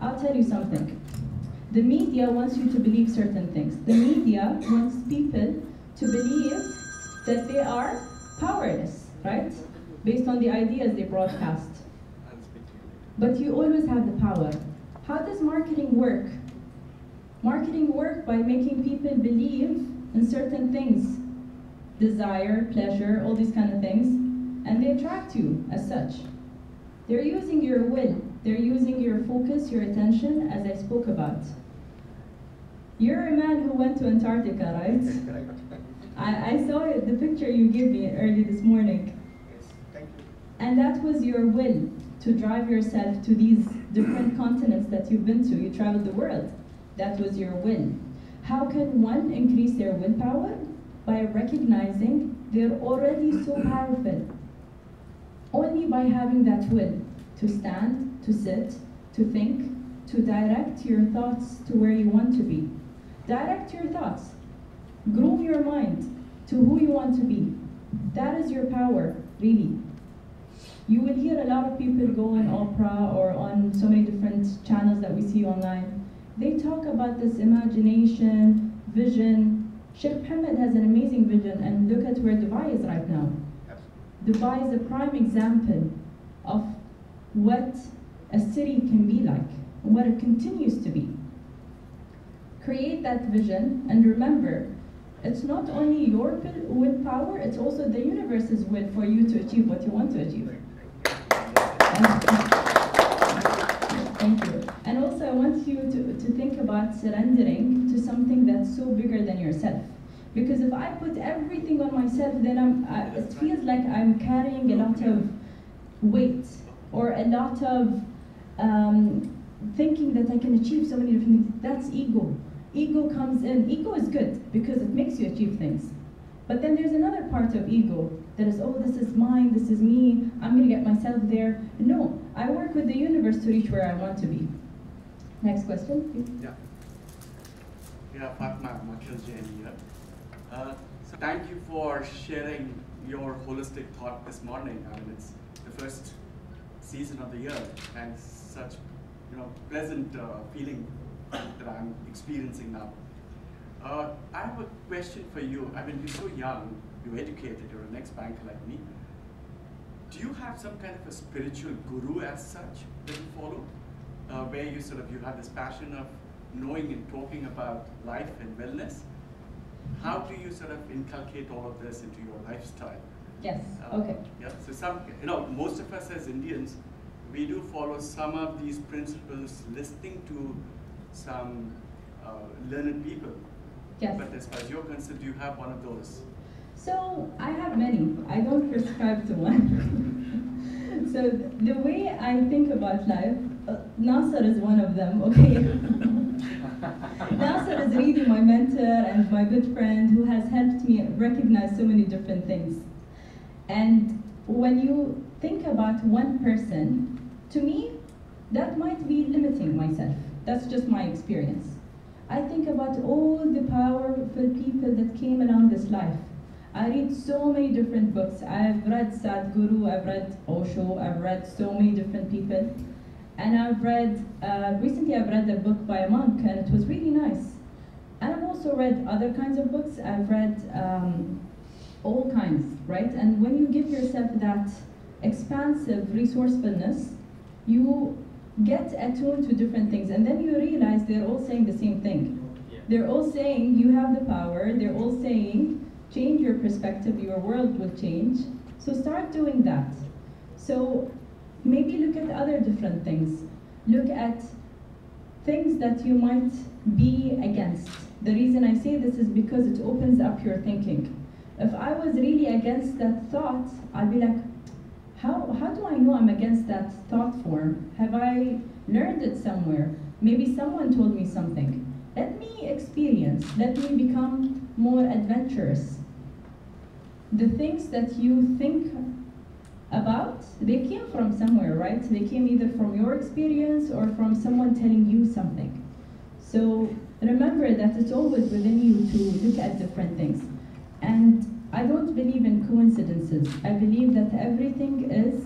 I'll tell you something. The media wants you to believe certain things. The media wants people to believe that they are powerless, right? Based on the ideas they broadcast. but you always have the power. How does marketing work? Marketing work by making people believe in certain things, desire, pleasure, all these kind of things, and they attract you as such. They're using your will, they're using your focus, your attention, as I spoke about. You're a man who went to Antarctica, right? *laughs* I, I saw the picture you gave me early this morning. Yes, thank you. And that was your will to drive yourself to these different *clears throat* continents that you've been to. You traveled the world. That was your will. How can one increase their willpower? By recognizing they're already so powerful. Only by having that will to stand, to sit, to think, to direct your thoughts to where you want to be. Direct your thoughts. Groom your mind to who you want to be. That is your power, really. You will hear a lot of people go on Oprah or on so many different channels that we see online. They talk about this imagination, vision. Sheikh Mohammed has an amazing vision, and look at where Dubai is right now. Dubai is a prime example of what a city can be like and what it continues to be. Create that vision and remember, it's not only your will- willpower, it's also the universe's will for you to achieve what you want to achieve. Thank you. And also, I want you to, to think about surrendering to something that's so bigger than yourself. Because if I put everything on myself, then I'm, I, it feels like I'm carrying a lot of weight or a lot of um, thinking that I can achieve so many different things. That's ego. Ego comes in. Ego is good because it makes you achieve things. But then there's another part of ego that is, oh, this is mine, this is me, I'm gonna get myself there. No, I work with the universe to reach where I want to be. Next question. Yeah. Yeah, Fatma Jain here. Uh, so thank you for sharing your holistic thought this morning. I mean, it's the first season of the year and such, you know, pleasant uh, feeling that I'm experiencing now. Uh, I have a question for you. I mean, you're so young, you're educated, you're an ex-banker like me. Do you have some kind of a spiritual guru as such that you follow? Uh, where you sort of you have this passion of knowing and talking about life and wellness. How do you sort of inculcate all of this into your lifestyle? Yes, Uh, okay. Yeah. So some, you know, most of us as Indians, we do follow some of these principles, listening to some uh, learned people. Yes. But as far as you're concerned, do you have one of those? So I have many. I don't *laughs* prescribe to one. *laughs* so th- the way I think about life, uh, Nasser is one of them. Okay. *laughs* Nasser is really my mentor and my good friend who has helped me recognize so many different things. And when you think about one person, to me, that might be limiting myself. That's just my experience. I think about all the powerful people that came along this life. I read so many different books. I've read Sadhguru, I've read Osho, I've read so many different people. And I've read, uh, recently I've read a book by a monk and it was really nice. And I've also read other kinds of books. I've read um, all kinds, right? And when you give yourself that expansive resourcefulness, you get attuned to different things. And then you realize they're all saying the same thing. They're all saying you have the power. They're all saying change your perspective, your world will change. So start doing that. So maybe look at other different things. Look at things that you might be against. The reason I say this is because it opens up your thinking. If I was really against that thought, I'd be like, how, how do I know I'm against that thought form? Have I learned it somewhere? Maybe someone told me something. Let me experience, let me become more adventurous. The things that you think about, they came from somewhere, right? They came either from your experience or from someone telling you something. So remember that it's always within you to look at different things. And I don't believe in coincidences. I believe that everything is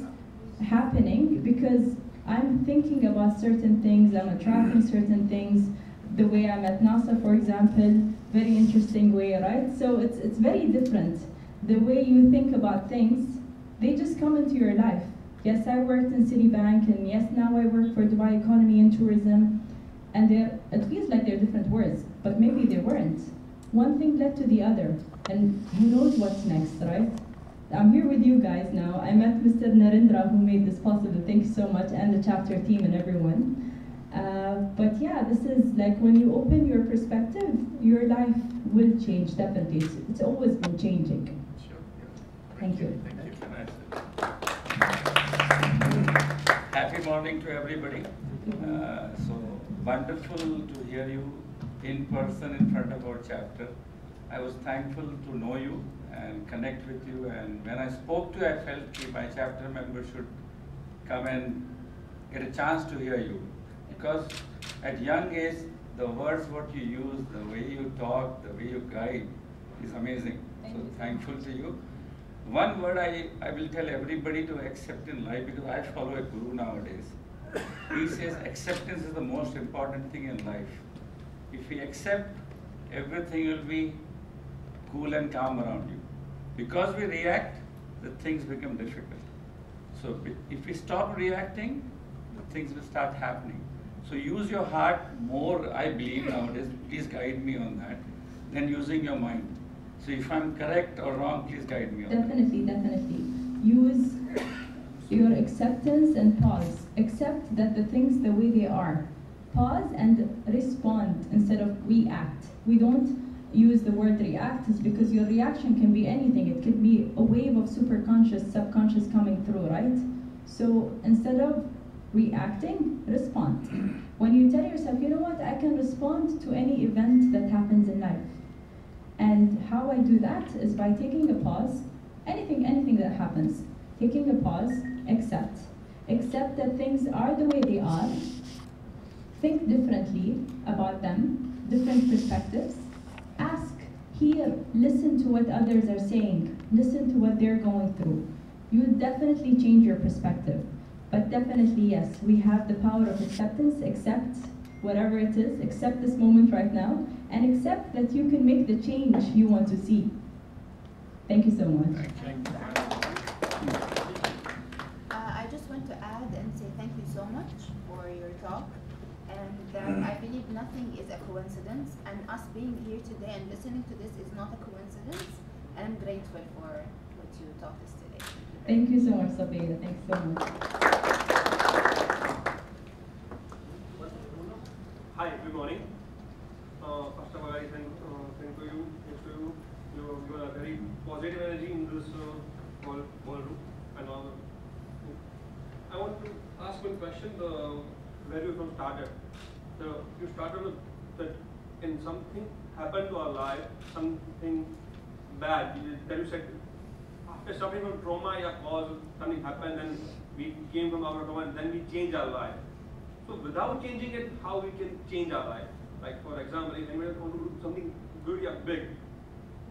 happening because I'm thinking about certain things, I'm attracting certain things. The way I'm at Nasser, for example, very interesting way, right? So it's, it's very different. The way you think about things, they just come into your life. Yes, I worked in Citibank, and yes, now I work for Dubai Economy and Tourism. And they're, it feels like they're different words, but maybe they weren't. One thing led to the other, and who knows what's next, right? I'm here with you guys now. I met Mr. Narendra who made this possible. Thank you so much, and the chapter team and everyone. Uh, but yeah, this is like when you open your perspective, your life will change definitely. It's, it's always been changing. Sure. yeah. Thank you. Thank you. Happy morning to everybody. Uh, so wonderful to hear you in person in front of our chapter. I was thankful to know you and connect with you. And when I spoke to you, I felt that my chapter members should come and get a chance to hear you. Because at young age, the words what you use, the way you talk, the way you guide is amazing. Thank so you. thankful to you. One word I, I will tell everybody to accept in life because I follow a guru nowadays. He says acceptance is the most important thing in life. If we accept, everything will be cool and calm around you. Because we react, the things become difficult. So if we stop reacting, the things will start happening. So use your heart more, I believe nowadays, please guide me on that, than using your mind. So if I'm correct or wrong, please guide me. Definitely, definitely. Use your acceptance and pause. Accept that the things the way they are. Pause and respond instead of react. We don't use the word react because your reaction can be anything. It could be a wave of superconscious, subconscious coming through, right? So instead of reacting, respond. When you tell yourself, you know what, I can respond to any event that happens in life. And how I do that is by taking a pause, anything, anything that happens, taking a pause, accept. Accept that things are the way they are. Think differently about them, different perspectives. Ask, hear, listen to what others are saying, listen to what they're going through. You'll definitely change your perspective. But definitely, yes, we have the power of acceptance. Accept whatever it is, accept this moment right now, and accept that you can make the change you want to see. Thank you so much. Uh, I just want to add and say thank you so much for your talk. And that I believe nothing is a coincidence. And us being here today and listening to this is not a coincidence. And I'm grateful for what you taught us today. Thank you so much, Sabina. Thanks so much. Hi, good morning. Uh, first of all, I thank, uh, thank you, thanks to you. You, you are very positive energy in this uh, ball, ballroom and all. I want to ask one question. The where you from started. So you started with that in something happened to our life, something bad. That you said after suffering from trauma, yeah, cause something happened, and we came from our trauma, and then we changed our life. So without changing it, how we can change our life? Like for example, if anyone want to do something good or big,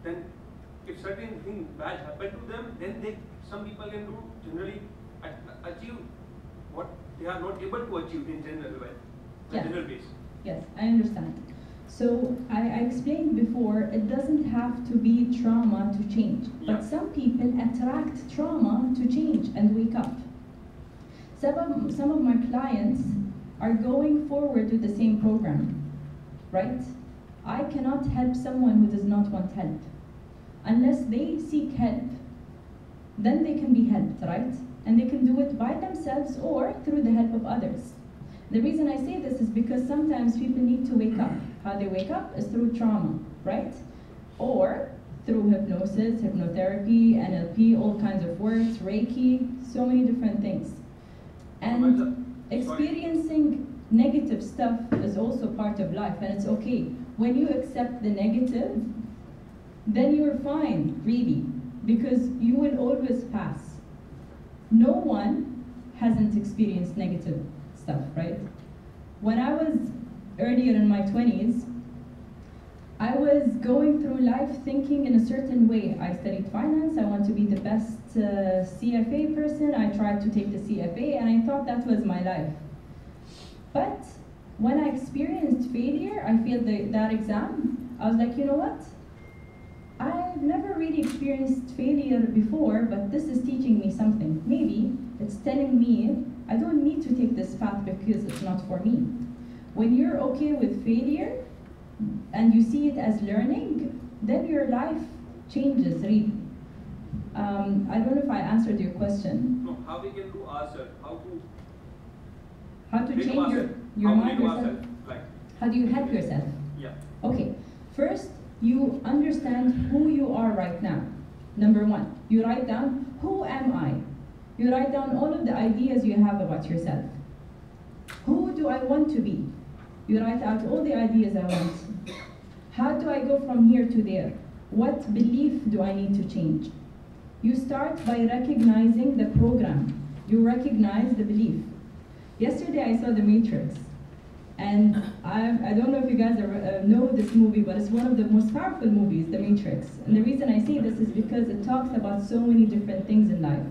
then if certain thing bad happen to them, then they some people can do generally achieve what they are not able to achieve in general way, in general base. Yes, I understand. So I, I explained before, it doesn't have to be trauma to change, Yeah. but some people attract trauma to change and wake up. Some of, some of my clients are going forward with the same program, right? I cannot help someone who does not want help. Unless they seek help, then they can be helped, right? And they can do it by themselves or through the help of others. The reason I say this is because sometimes people need to wake up. How they wake up is through trauma, right? Or through hypnosis, hypnotherapy, NLP, all kinds of works, Reiki, so many different things. And experiencing negative stuff is also part of life, and it's okay. When you accept the negative, then you're fine, really, because you will always pass. No one hasn't experienced negative stuff, right? When I was earlier in my 20s, I was going through life thinking in a certain way. I studied finance, I want to be the best uh, CFA person, I tried to take the CFA, and I thought that was my life. But when I experienced failure, I failed the, that exam, I was like, you know what? I've never really experienced failure before, but this is teaching me something. Maybe it's telling me I don't need to take this path because it's not for me. When you're okay with failure and you see it as learning, then your life changes really. Um, I don't know if I answered your question. No, how we can do ourselves, how to How to redo change your, your how mind yourself? like, How do you help yourself? yeah. Okay, first you understand who you are right now. Number one, you write down who am I? You write down all of the ideas you have about yourself. Who do I want to be? You write out all the ideas I want. How do I go from here to there? What belief do I need to change? You start by recognizing the program. You recognize the belief. Yesterday I saw The Matrix. And I, I don't know if you guys are, uh, know this movie, but it's one of the most powerful movies, The Matrix. And the reason I say this is because it talks about so many different things in life.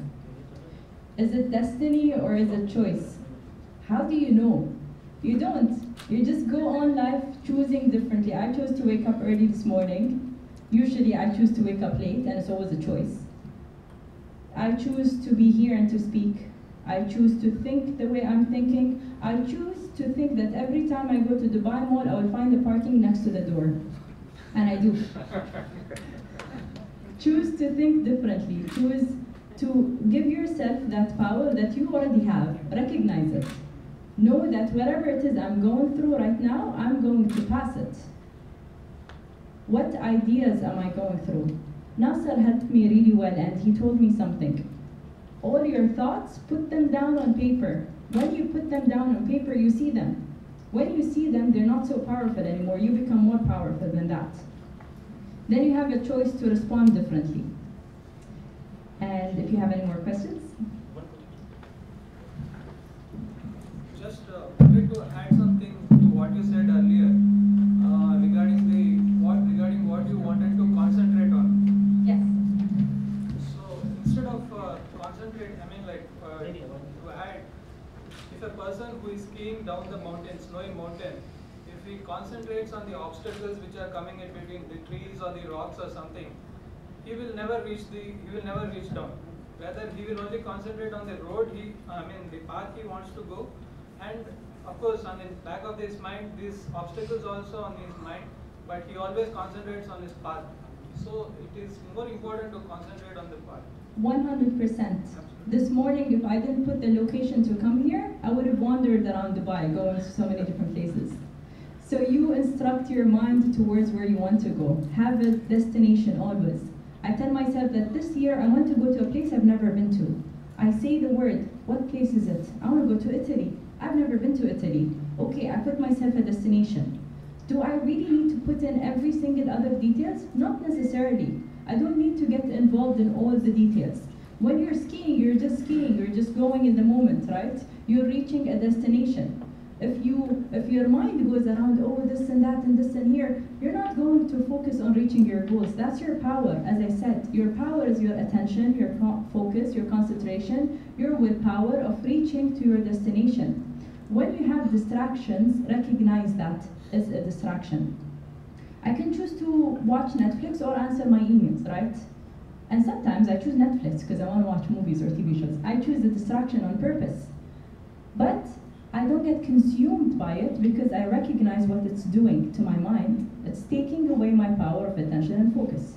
Is it destiny or is it choice? How do you know? You don't. You just go on life choosing differently. I chose to wake up early this morning. Usually I choose to wake up late, and it's always a choice. I choose to be here and to speak. I choose to think the way I'm thinking. I choose to think that every time I go to Dubai Mall, I will find the parking next to the door. And I do. *laughs* choose to think differently. Choose to give yourself that power that you already have. Recognize it. Know that whatever it is I'm going through right now, I'm going to pass it. What ideas am I going through? Nasser helped me really well and he told me something. All your thoughts, put them down on paper. When you put them down on paper, you see them. When you see them, they're not so powerful anymore. You become more powerful than that. Then you have a choice to respond differently. And if you have any more questions? Just uh, to add something to what you said earlier if a person who is skiing down the mountain, snowy mountain, if he concentrates on the obstacles which are coming in between the trees or the rocks or something, he will never reach the he will never reach down. Rather, he will only concentrate on the road he I mean the path he wants to go, and of course on the back of his mind these obstacles also on his mind, but he always concentrates on his path. So it is more important to concentrate on the path. 100%. This morning, if I didn't put the location to come here, I would have wandered around Dubai, going to so many different places. So you instruct your mind towards where you want to go. Have a destination always. I tell myself that this year I want to go to a place I've never been to. I say the word, what place is it? I want to go to Italy. I've never been to Italy. Okay, I put myself a destination. Do I really need to put in every single other details? Not necessarily. I don't need to get involved in all the details. When you're skiing, you're just skiing, you're just going in the moment, right? You're reaching a destination. If you if your mind goes around, oh this and that and this and here, you're not going to focus on reaching your goals. That's your power. As I said, your power is your attention, your focus, your concentration, your willpower of reaching to your destination. When you have distractions, recognize that as a distraction. I can choose to watch Netflix or answer my emails, right? And sometimes I choose Netflix because I want to watch movies or TV shows. I choose the distraction on purpose. But I don't get consumed by it because I recognize what it's doing to my mind. It's taking away my power of attention and focus.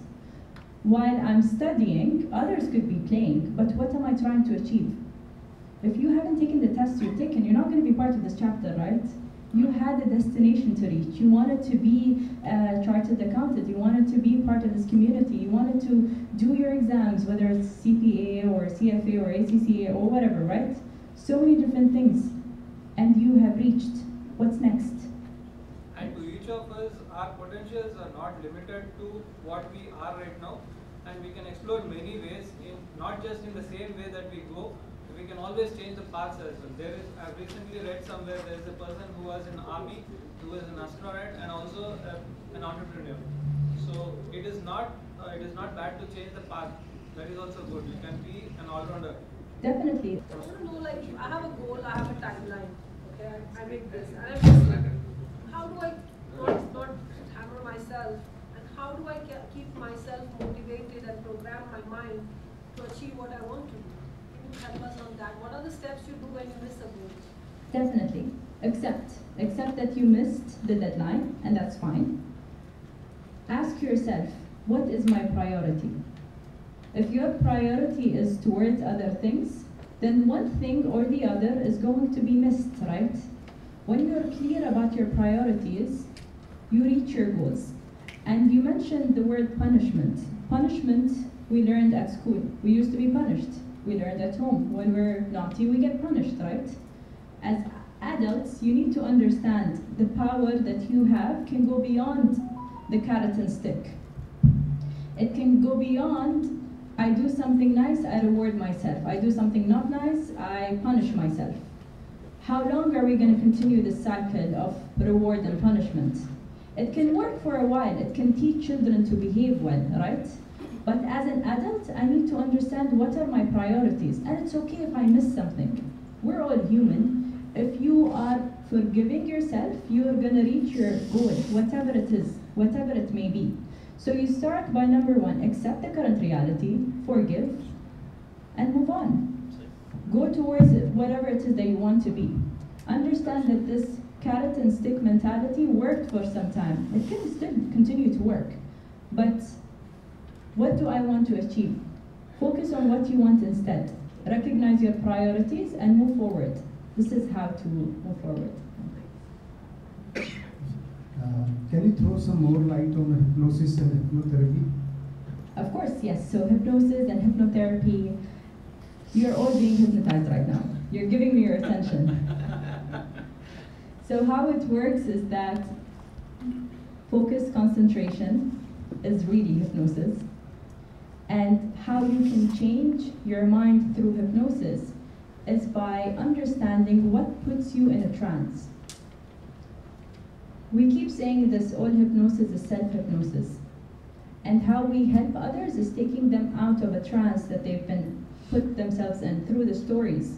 While I'm studying, others could be playing, but what am I trying to achieve? If you haven't taken the tests you've taken, you're not going to be part of this chapter, right? You had a destination to reach. You wanted to be a chartered accountant. You wanted to be part of this community. You wanted to do your exams, whether it's CPA or CFA or ACCA or whatever, right? So many different things. And you have reached. What's next? And to each of us, our potentials are not limited to what we are right now, and we can explore many ways, in not just in the same way that we go. We can always change the paths as well. There is, I've recently read somewhere there is a person who was in army, who was an astronaut, and also uh, an entrepreneur. So it is not uh, it is not bad to change the path. That is also good. You can be an all-rounder. Definitely. I want to know, like, I have a goal, I have a timeline. Okay, I, I make this, and I'm just like, how do I not, not hammer myself, and how do I keep myself motivated and program my mind to achieve what I want to do? Help us on that? What are the steps you do when you miss a goal? Definitely. Accept. Accept that you missed the deadline, and that's fine. Ask yourself, what is my priority? If your priority is towards other things, then one thing or the other is going to be missed, right? When you're clear about your priorities, you reach your goals. And you mentioned the word punishment. Punishment we learned at school. We used to be punished. We learned at home. When we're naughty, we get punished, right? As adults, you need to understand the power that you have can go beyond the carrot and stick. It can go beyond I do something nice, I reward myself. I do something not nice, I punish myself. How long are we going to continue this cycle of reward and punishment? It can work for a while, it can teach children to behave well, right? But as an adult, I need to understand what are my priorities. And it's okay if I miss something. We're all human. If you are forgiving yourself, you are going to reach your goal, whatever it is, whatever it may be. So you start by number one, accept the current reality, forgive, and move on. Go towards it, whatever it is that you want to be. Understand that this carrot and stick mentality worked for some time. It can still continue to work. But what do I want to achieve? Focus on what you want instead. Recognize your priorities and move forward. This is how to move forward. Uh, can you throw some more light on hypnosis and hypnotherapy? Of course, yes. So hypnosis and hypnotherapy, you're all being hypnotized right now. You're giving me your attention. so how it works is that focus concentration is really hypnosis. And how you can change your mind through hypnosis is by understanding what puts you in a trance. We keep saying this all hypnosis is self hypnosis. And how we help others is taking them out of a trance that they've been put themselves in through the stories.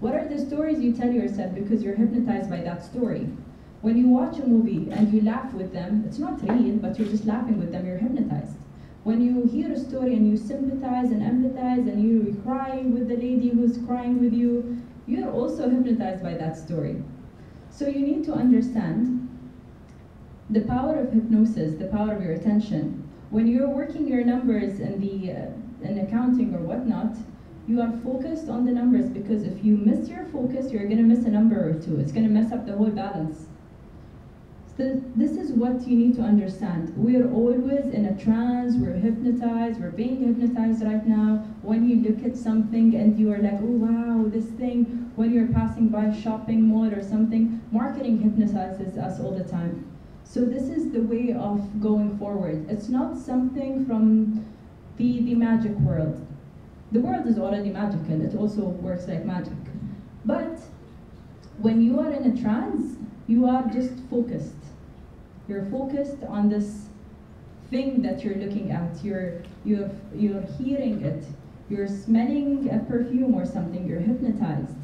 What are the stories you tell yourself because you're hypnotized by that story? When you watch a movie and you laugh with them, it's not real, but you're just laughing with them, you're hypnotized. When you hear a story and you sympathize and empathize and you cry with the lady who's crying with you, you're also hypnotized by that story. So you need to understand the power of hypnosis, the power of your attention. When you're working your numbers in the uh, in accounting or whatnot, you are focused on the numbers because if you miss your focus, you're going to miss a number or two. It's going to mess up the whole balance. This is what you need to understand. We're always in a trance, we're hypnotized, we're being hypnotized right now. When you look at something and you are like, oh wow, this thing, when you're passing by a shopping mall or something, marketing hypnotizes us all the time. So this is the way of going forward. It's not something from the, the magic world. The world is already magical, it also works like magic. But when you are in a trance, you are just focused. You're focused on this thing that you're looking at. You're, you're, you're hearing it. You're smelling a perfume or something. You're hypnotized.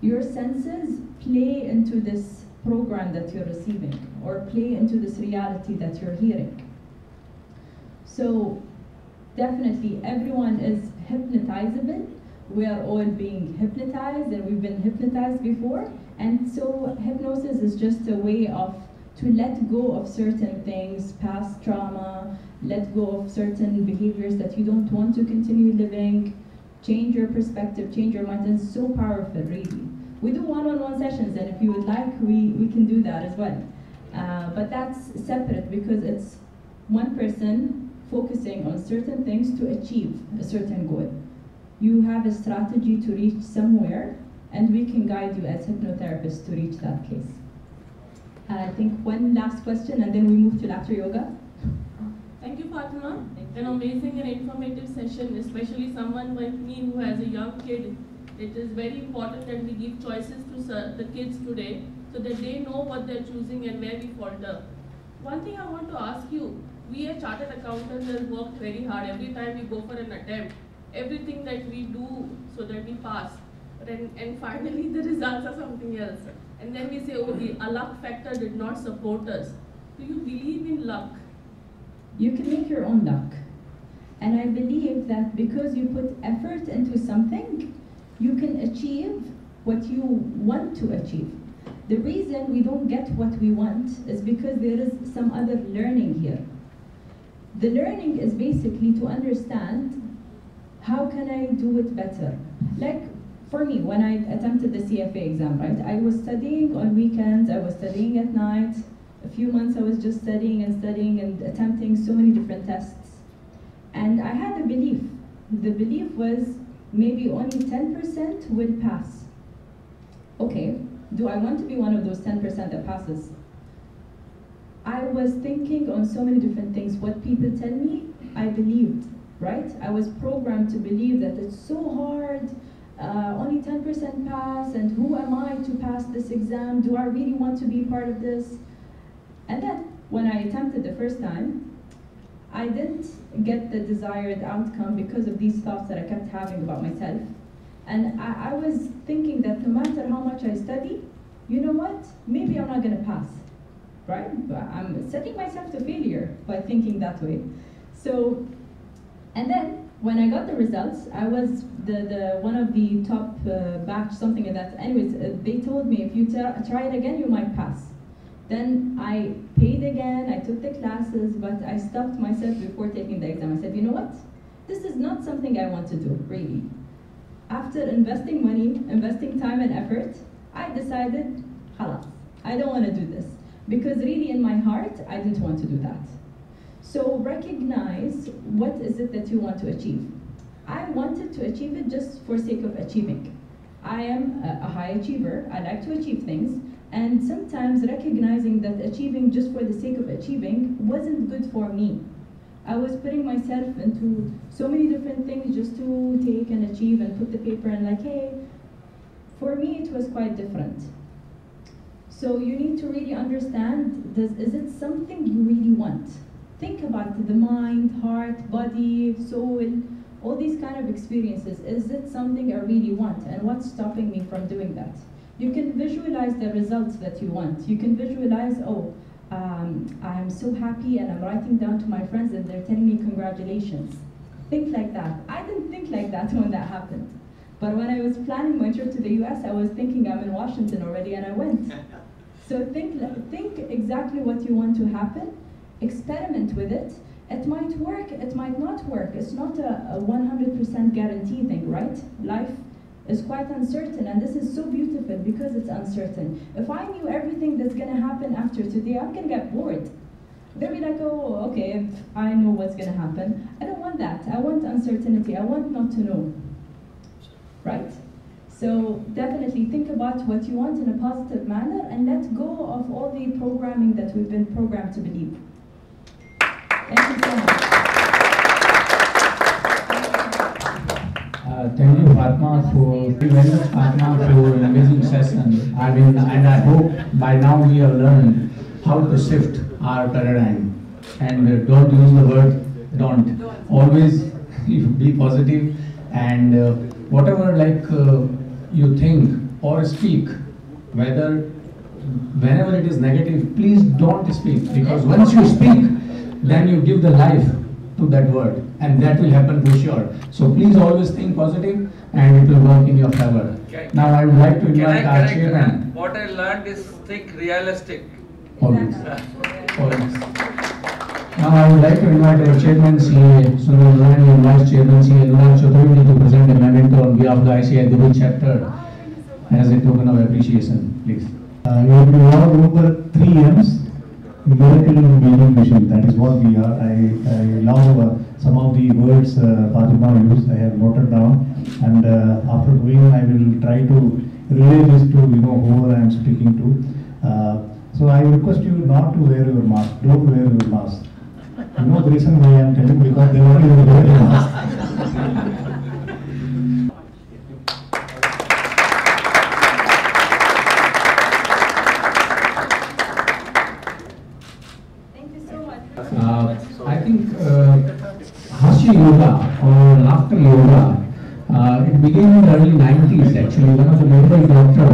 Your senses play into this program that you're receiving or play into this reality that you're hearing. So definitely everyone is hypnotizable. We are all being hypnotized and we've been hypnotized before. And so hypnosis is just a way of to let go of certain things, past trauma, let go of certain behaviors that you don't want to continue living, change your perspective, change your mind. It's so powerful, really. We do one-on-one sessions, and if you would like, we, we can do that as well. Uh, but that's separate because it's one person focusing on certain things to achieve a certain goal. You have a strategy to reach somewhere, and we can guide you as hypnotherapists to reach that place. Uh, I think one last question, and then we move to laughter yoga. Thank you, Fatima. An amazing and informative session, especially someone like me who has a young kid it is very important that we give choices to the kids today so that they know what they're choosing and where we falter. One thing I want to ask you, we as chartered accountants have worked very hard every time we go for an attempt. Everything that we do so that we pass. And, and finally *laughs* the results are something else. And then we say, oh, the luck factor did not support us. Do you believe in luck? You can make your own luck. And I believe that because you put effort into something, you can achieve what you want to achieve. The reason we don't get what we want is because there is some other learning here. The learning is basically to understand how can I do it better. Like for me, when I attempted the CFA exam, right, I was studying on weekends, I was studying at night. A few months I was just studying and studying and attempting so many different tests. And I had a belief. The belief was maybe only 10% will pass. Okay, do I want to be one of those 10% that passes? I was thinking on so many different things. What people tell me, I believed, right? I was programmed to believe that it's so hard, uh, only 10% pass, and who am I to pass this exam? Do I really want to be part of this? And then, when I attempted the first time, I didn't get the desired outcome because of these thoughts that I kept having about myself. And I, I was thinking that no matter how much I study, you know what? Maybe I'm not going to pass, right? I'm setting myself to failure by thinking that way. So, and then when I got the results, I was the, the one of the top uh, batch, something like that. Anyways, uh, they told me if you try it again, you might pass. Then I paid again, I took the classes, but I stopped myself before taking the exam. I said, you know what? This is not something I want to do, really. After investing money, investing time and effort, I decided, halas, I don't want to do this. Because really in my heart, I didn't want to do that. So recognize what is it that you want to achieve. I wanted to achieve it just for sake of achieving. I am a, high achiever, I like to achieve things, and sometimes recognizing that achieving just for the sake of achieving wasn't good for me. I was putting myself into so many different things just to take and achieve and put the paper and like, hey, for me it was quite different. So you need to really understand, does, is it something you really want? Think about the mind, heart, body, soul, all these kind of experiences. Is it something I really want? And what's stopping me from doing that? You can visualize the results that you want. You can visualize, oh, um, I'm so happy and I'm writing down to my friends and they're telling me congratulations. Think like that. I didn't think like that when that happened. But when I was planning my trip to the US, I was thinking I'm in Washington already and I went. *laughs* So think, think exactly what you want to happen, experiment with it. It might work, it might not work. It's not a 100% guarantee thing, right? Life is quite uncertain and this is so beautiful because it's uncertain. If I knew everything that's gonna happen after today, I'm gonna get bored. They'll be like, oh, okay, I know what's gonna happen. I don't want that. I want uncertainty. I want not to know. Right? So definitely think about what you want in a positive manner and let go of all the programming that we've been programmed to believe. Thank you so much. Thank you, Fatma, for thank you very much, Fatma, for an amazing session. I mean, and I hope by now we have learned how to shift our paradigm. And don't use the word don't. Always be positive and uh, whatever like uh, you think or speak, whether whenever it is negative, please don't speak because once you speak, then you give the life to that word and that will happen for sure. So please always think positive and it will work in your favor. Can- Now I would like to Can I our correct? chairman. What I learned is think realistic. Always. Always. Now I would like to invite our chairman CA Sunil Rani and vice chairman CA Nuran Chaturvedi to present a memento on behalf of the ICAI Dubai chapter as a token of appreciation, please. Uh, you have been over three M's. In Meaning Mission. That is what we are. I, I love uh, some of the words uh, Fatima used. I have noted down, and uh, after going, I will try to relay this to you know whoever I am speaking to. Uh, so I request you not to wear your mask. Don't wear your mask. You know the reason why I am telling because they only will wear a mask. Thank you so much. Uh, I think uh, Hasya Yoga or Laughter Yoga, uh, it began in the early 90s actually. One of the Mumbai doctor,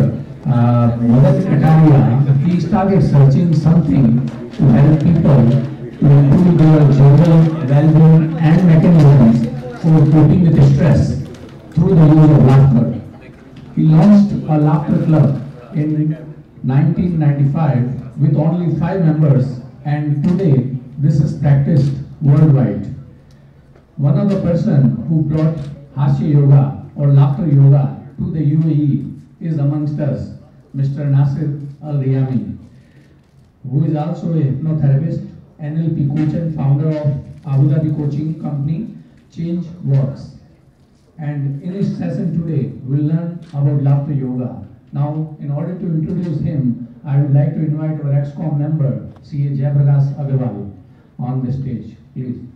uh, Kataria, he started searching something to help people to improve their general well-being and mechanisms for coping with stress through the use of laughter. He launched a laughter club in 1995 with only five members and today this is practiced worldwide. One of the person who brought Hasya Yoga or Laughter Yoga to the UAE is amongst us, Mr. Nasser Al Riyami, who is also a hypnotherapist, NLP coach and founder of Abu Dhabi coaching company Change Works. And in his session today, we'll learn about Laughter Yoga. Now, in order to introduce him, I would like to invite our EXCOM member, CA Jayaprakash Agarwal, on the stage. Please.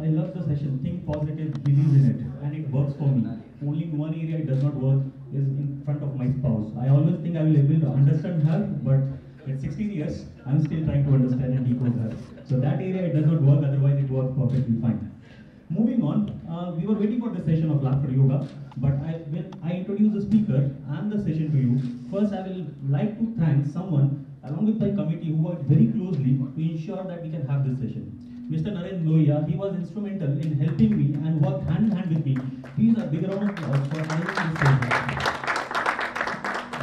I love the session. Think positive, believe in it, and it works for me. Only one area it does not work is in front of my spouse. I always think I will be able to understand her, but at 16 years, I'm still trying to understand and decode her. So that area it does not work, otherwise it works perfectly fine. Moving on, uh, we were waiting for the session of laughter yoga, but I, when I introduce the speaker and the session to you, first I will like to thank someone along with my committee who worked very closely to ensure that we can have this session. Mr. Naren Loya, he was instrumental in helping me and worked hand in hand with me. Please a big round of applause for this.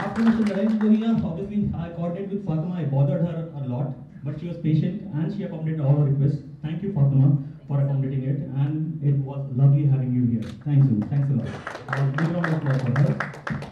After Mr. Naren Loya, obviously I coordinated with Fatima, I bothered her a lot, but she was patient and she accommodated all our requests. Thank you Fatima for accommodating it and it was lovely having you here. Thanks you, thanks a lot. A big round of applause for her.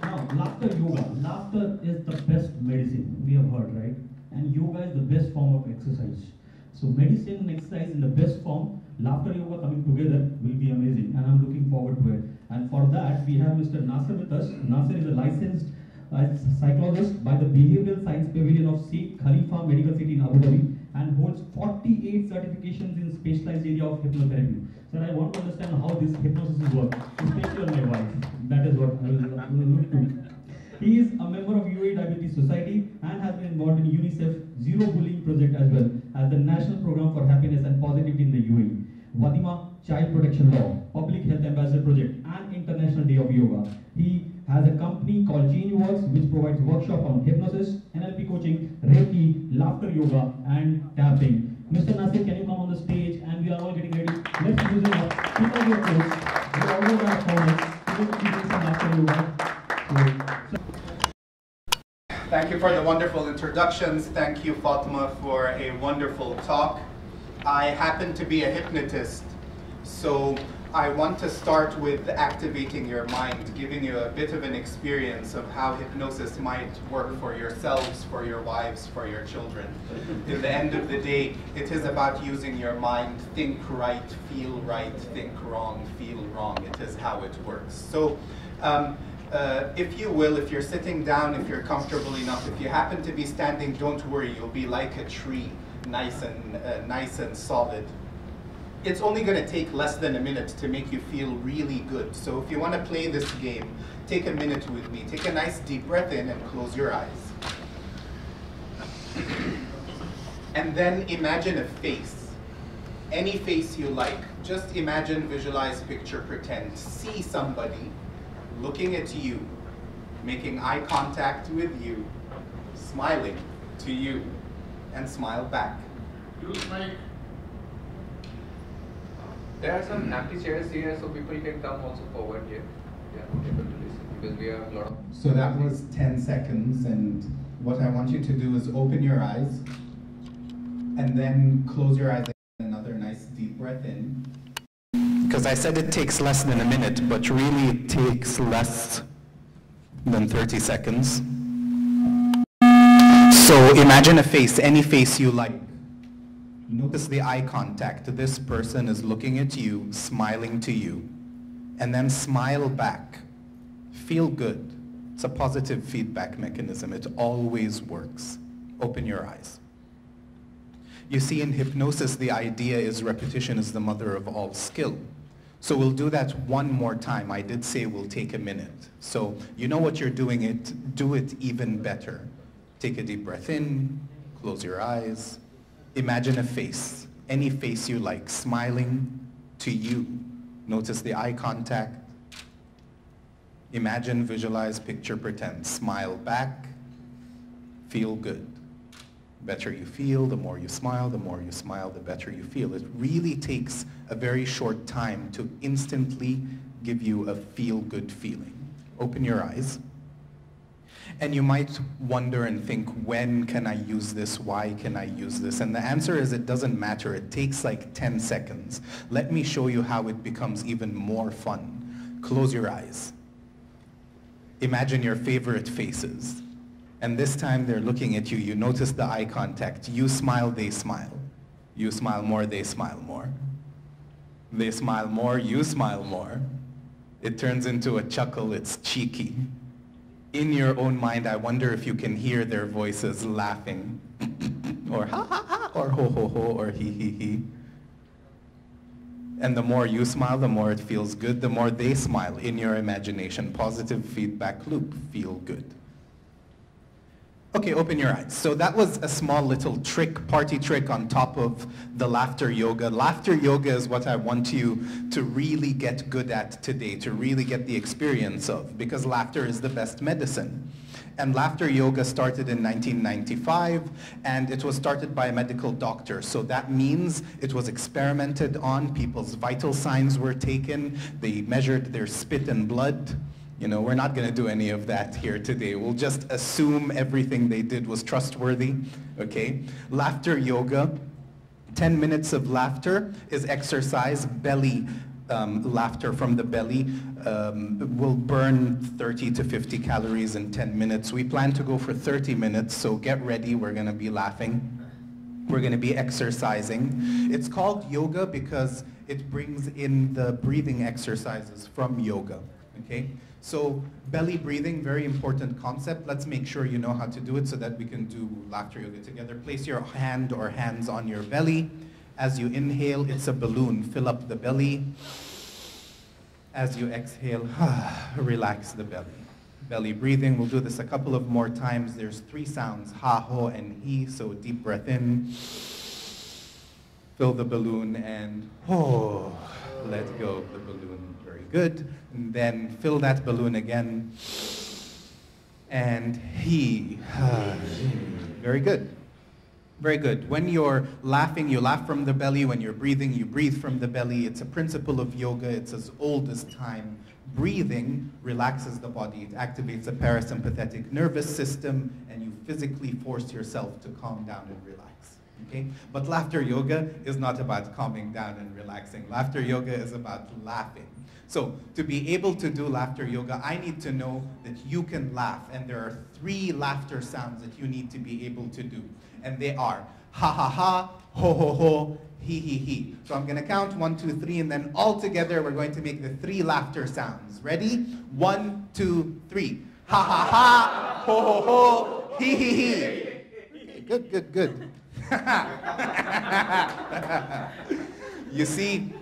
Now, laughter yoga. Laughter is the best medicine, we have heard, right? And yoga is the best form of exercise. So medicine and exercise in the best form, laughter yoga coming together will be amazing and I'm looking forward to it. And for that, we have Mr. Nasser with us. Nasser is a licensed uh, psychologist by the Behavioral Science Pavilion of Sheikh Khalifa Medical City in Abu Dhabi and holds 48 certifications in specialized area of hypnotherapy. Sir, I want to understand how this hypnosis works, especially on my wife. That is what I will, look to. He is a member of UAE Diabetes Society and has been involved in UNICEF Zero Bullying Project as well as the National Program for Happiness and Positivity in the UAE, Wadeema Child Protection Law, Public Health Ambassador Project and International Day of Yoga. He has a company called Change Works which provides workshop on hypnosis, NLP coaching, Reiki, laughter yoga and tapping. Mr. Nasser, can you come on the stage and we are all getting ready. Let's use it up. Keep on your toes. We all our comments. To be doing some laughter yoga. Thank you for the wonderful introductions. Thank you, Fatima, for a wonderful talk. I happen to be a hypnotist, so I want to start with activating your mind, giving you a bit of an experience of how hypnosis might work for yourselves, for your wives, for your children. *laughs* In the end of the day, it is about using your mind. Think right, feel right, think wrong, feel wrong. It is how it works. So, um, uh, if you will, if you're sitting down, if you're comfortable enough, if you happen to be standing, don't worry, you'll be like a tree, nice and, uh, nice and solid. It's only going to take less than a minute to make you feel really good. So if you want to play this game, take a minute with me. Take a nice deep breath in and close your eyes. and then imagine a face. Any face you like. Just imagine, visualize, picture, pretend. See somebody looking at you, making eye contact with you, smiling to you, and smile back. Use mic. There are some empty chairs here, so people can come also forward here. Yeah, able to listen because we have a lot of. So that was 10 seconds, and what I want you to do is open your eyes, and then close your eyes and another nice deep breath in. Because I said it takes less than a minute, but really it takes less than 30 seconds. So imagine a face, any face you like. Notice the eye contact. This person is looking at you, smiling to you. And then smile back. Feel good. It's a positive feedback mechanism. It always works. Open your eyes. You see, in hypnosis, the idea is repetition is the mother of all skill. So we'll do that one more time. I did say we'll take a minute. So you know what you're doing it, do it even better. Take a deep breath in, close your eyes. Imagine a face, any face you like, smiling to you. Notice the eye contact. Imagine, visualize, picture, pretend. Smile back. feel good. Better you feel, the more you smile, the more you smile, the better you feel. It really takes a very short time to instantly give you a feel-good feeling. Open your eyes. And you might wonder and think, when can I use this? Why can I use this? And the answer is it doesn't matter. It takes like 10 seconds. Let me show you how it becomes even more fun. Close your eyes. Imagine your favorite faces. And this time they're looking at you. You notice the eye contact. You smile, they smile. You smile more, they smile more. They smile more, you smile more. It turns into a chuckle. It's cheeky. In your own mind, I wonder if you can hear their voices laughing. *laughs* or ha ha ha, or ho ho ho, or he he he. And the more you smile, the more it feels good. The more they smile in your imagination. Positive feedback loop. Feel good. Okay, open your eyes. So that was a small little trick, party trick on top of the laughter yoga. Laughter yoga is what I want you to really get good at today, to really get the experience of, because laughter is the best medicine. And laughter yoga started in 1995, and it was started by a medical doctor. So that means it was experimented on, people's vital signs were taken, they measured their spit and blood, you know, we're not going to do any of that here today. We'll just assume everything they did was trustworthy, okay? Laughter yoga, 10 minutes of laughter is exercise, belly um, laughter from the belly um, will burn 30 to 50 calories in 10 minutes. We plan to go for 30 minutes, so get ready. We're going to be laughing. We're going to be exercising. It's called yoga because it brings in the breathing exercises from yoga, okay? So belly breathing, very important concept. Let's make sure you know how to do it so that we can do laughter yoga together. Place your hand or hands on your belly. As you inhale, it's a balloon. Fill up the belly. As you exhale, *sighs* relax the belly. Belly breathing, we'll do this a couple of more times. There's three sounds, ha, ho, and he. So deep breath in. Fill the balloon and oh, let go of the balloon. Very good. And then fill that balloon again. And he. *sighs* Very good. Very good. When you're laughing, you laugh from the belly. When you're breathing, you breathe from the belly. It's a principle of yoga. It's as old as time. Breathing relaxes the body. It activates the parasympathetic nervous system, and you physically force yourself to calm down and relax. Okay? But laughter yoga is not about calming down and relaxing. Laughter yoga is about laughing. So to be able to do laughter yoga, I need to know that you can laugh. And there are three laughter sounds that you need to be able to do. And they are ha ha ha, ho ho ho, he he he. So I'm going to count one, two, three, and then all together we're going to make the three laughter sounds. Ready? One, two, three. Ha ha ha, ho ho ho, he he he. Good, good, good. *laughs* you see,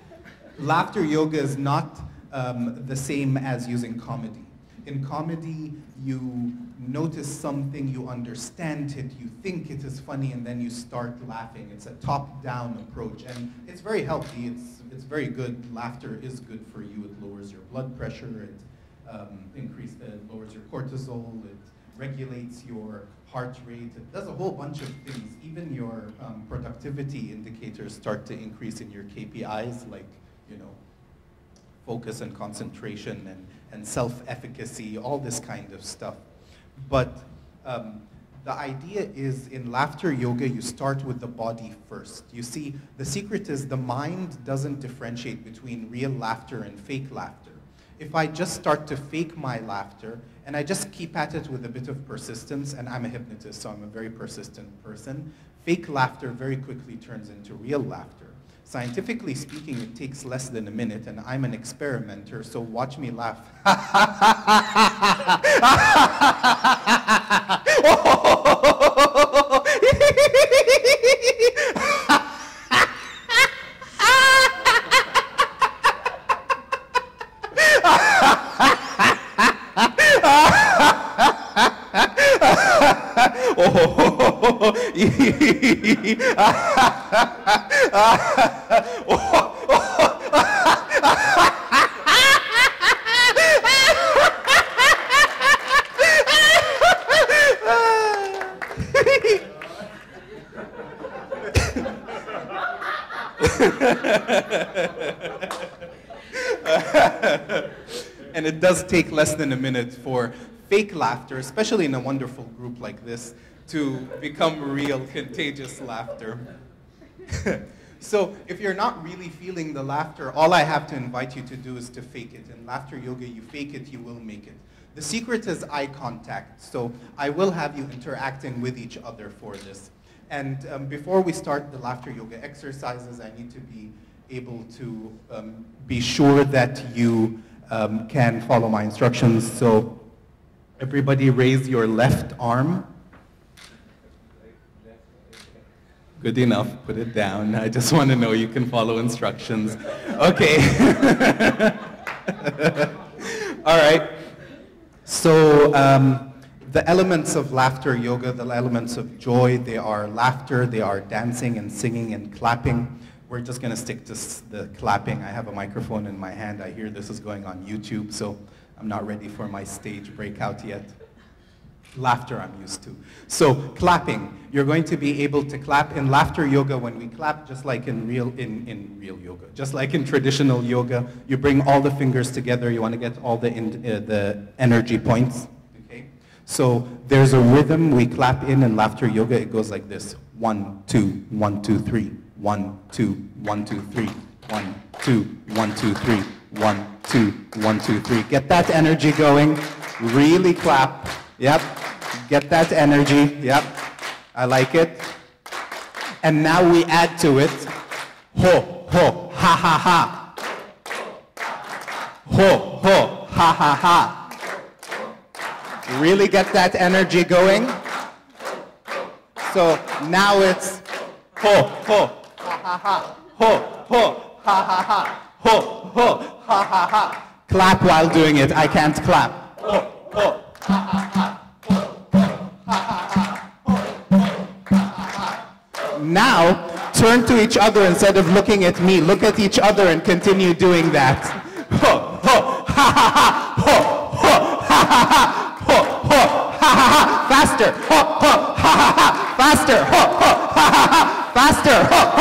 laughter yoga is not um, the same as using comedy. In comedy, you notice something, you understand it, you think it is funny, and then you start laughing. It's a top-down approach, and it's very healthy. It's, it's very good. Laughter is good for you. It lowers your blood pressure. It um, increase, it lowers your cortisol. It regulates your heart rate. It does a whole bunch of things. Even your um, productivity indicators start to increase in your KPIs, like you know, focus and concentration and, and self-efficacy, all this kind of stuff. But um, the idea is in laughter yoga, you start with the body first. You see, the secret is the mind doesn't differentiate between real laughter and fake laughter. If I just start to fake my laughter and I just keep at it with a bit of persistence, and I'm a hypnotist, so I'm a very persistent person, fake laughter very quickly turns into real laughter. Scientifically speaking, it takes less than a minute, and I'm an experimenter, so watch me laugh. *laughs* take less than a minute for fake laughter, especially in a wonderful group like this, to become real contagious laughter. *laughs* so if you're not really feeling the laughter, all I have to invite you to do is to fake it. In laughter yoga, you fake it, you will make it. The secret is eye contact. So I will have you interacting with each other for this. And um, before we start the laughter yoga exercises, I need to be able to um, be sure that you um, can follow my instructions. So everybody raise your left arm. Good enough, put it down. I just want to know you can follow instructions. Okay. *laughs* All right. So um, the elements of laughter yoga, the elements of joy, they are laughter, they are dancing and singing and clapping. We're just going to stick to the clapping. I have a microphone in my hand. I hear this is going on YouTube, so I'm not ready for my stage breakout yet. Laughter I'm used to. So clapping, you're going to be able to clap in laughter yoga when we clap, just like in real, in, in real yoga. Just like in traditional yoga, you bring all the fingers together, you want to get all the, in, uh, the energy points. Okay? So there's a rhythm we clap in in laughter yoga. It goes like this. One, two, one, two, three. One, two, one, two, three. One, two, one, two, three. One, two, one, two, three. Get that energy going. Really clap. Yep. Get that energy. Yep. I like it. And now we add to it. Ho, ho, ha, ha, ha. Ho, ho, ha, ha, ha. Really get that energy going. So now it's ho, ho, ha, ha, ha. Ho, ho, ha, ha, ha. Ho, ho, ha, ha, ha. Clap while doing it. I can't clap. Ho, ho, ha, ha, ha. Now, turn to each other instead of looking at me. Look at each other and continue doing that. Ho, ho, ha, ha, ha. Ho, ho, ha, ha, ha. Ho, ho, ha, ha, ha. Faster. Ho, ho, ha, ha, ha. Faster. Ho, ho, ha, ha, ha. Faster. Ho, ho, ha, ha,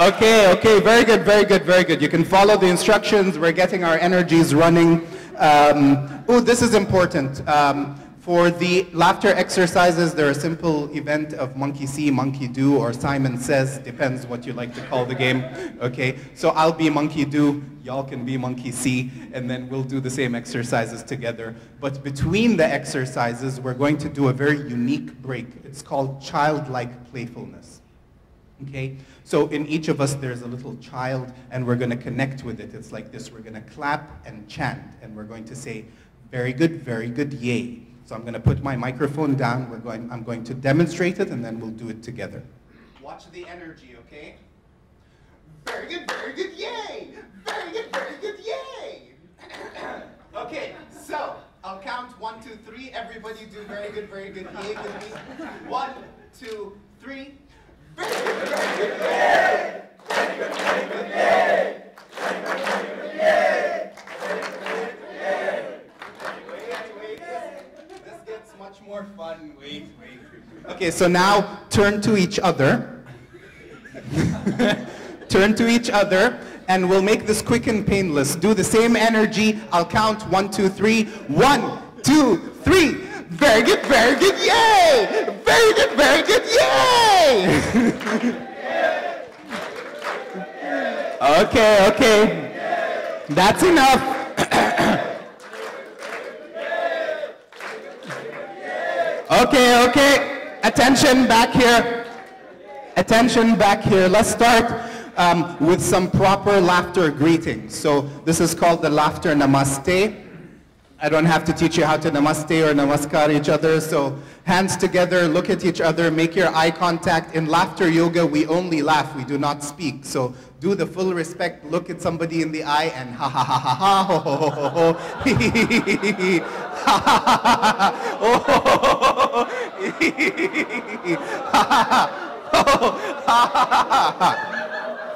okay, okay, very good, very good, very good. You can follow the instructions. We're getting our energies running. Um, oh, this is important. Um, for the laughter exercises, they're a simple event of monkey see, monkey do, or Simon says, depends what you like to call the game. Okay, so I'll be monkey do, y'all can be monkey see, and then we'll do the same exercises together. But between the exercises, we're going to do a very unique break. It's called childlike playfulness. Okay? So in each of us, there's a little child, and we're going to connect with it. It's like this. We're going to clap and chant, and we're going to say, very good, very good, yay. So I'm going to put my microphone down. We're going, I'm going to demonstrate it, and then we'll do it together. Watch the energy, okay? Very good, very good, yay! Very good, very good, yay! *coughs* okay, so I'll count one, two, three. Everybody do very good, very good, yay with me. One, two, three. Very good, very good, yay! Very good, very good, yay! Very good, yay! Yay! Gets much more fun. Wait, wait. Okay, so now turn to each other. *laughs* turn to each other and we'll make this quick and painless. Do the same energy. I'll count one, two, three. One, two, three. Very good, very good, yay! Very good, very good, yay! *laughs* okay, okay. That's enough. Okay, okay. Attention back here. Attention back here. Let's start um, with some proper laughter greetings. So this is called the laughter namaste. I don't have to teach you how to namaste or namaskar each other. So hands together, look at each other, make your eye contact. In laughter yoga, we only laugh, we do not speak. So do the full respect, look at somebody in the eye, and ha ha ha ha ha ho ho ho ho ho. ha ha ha ha ha ha ha ha ha ha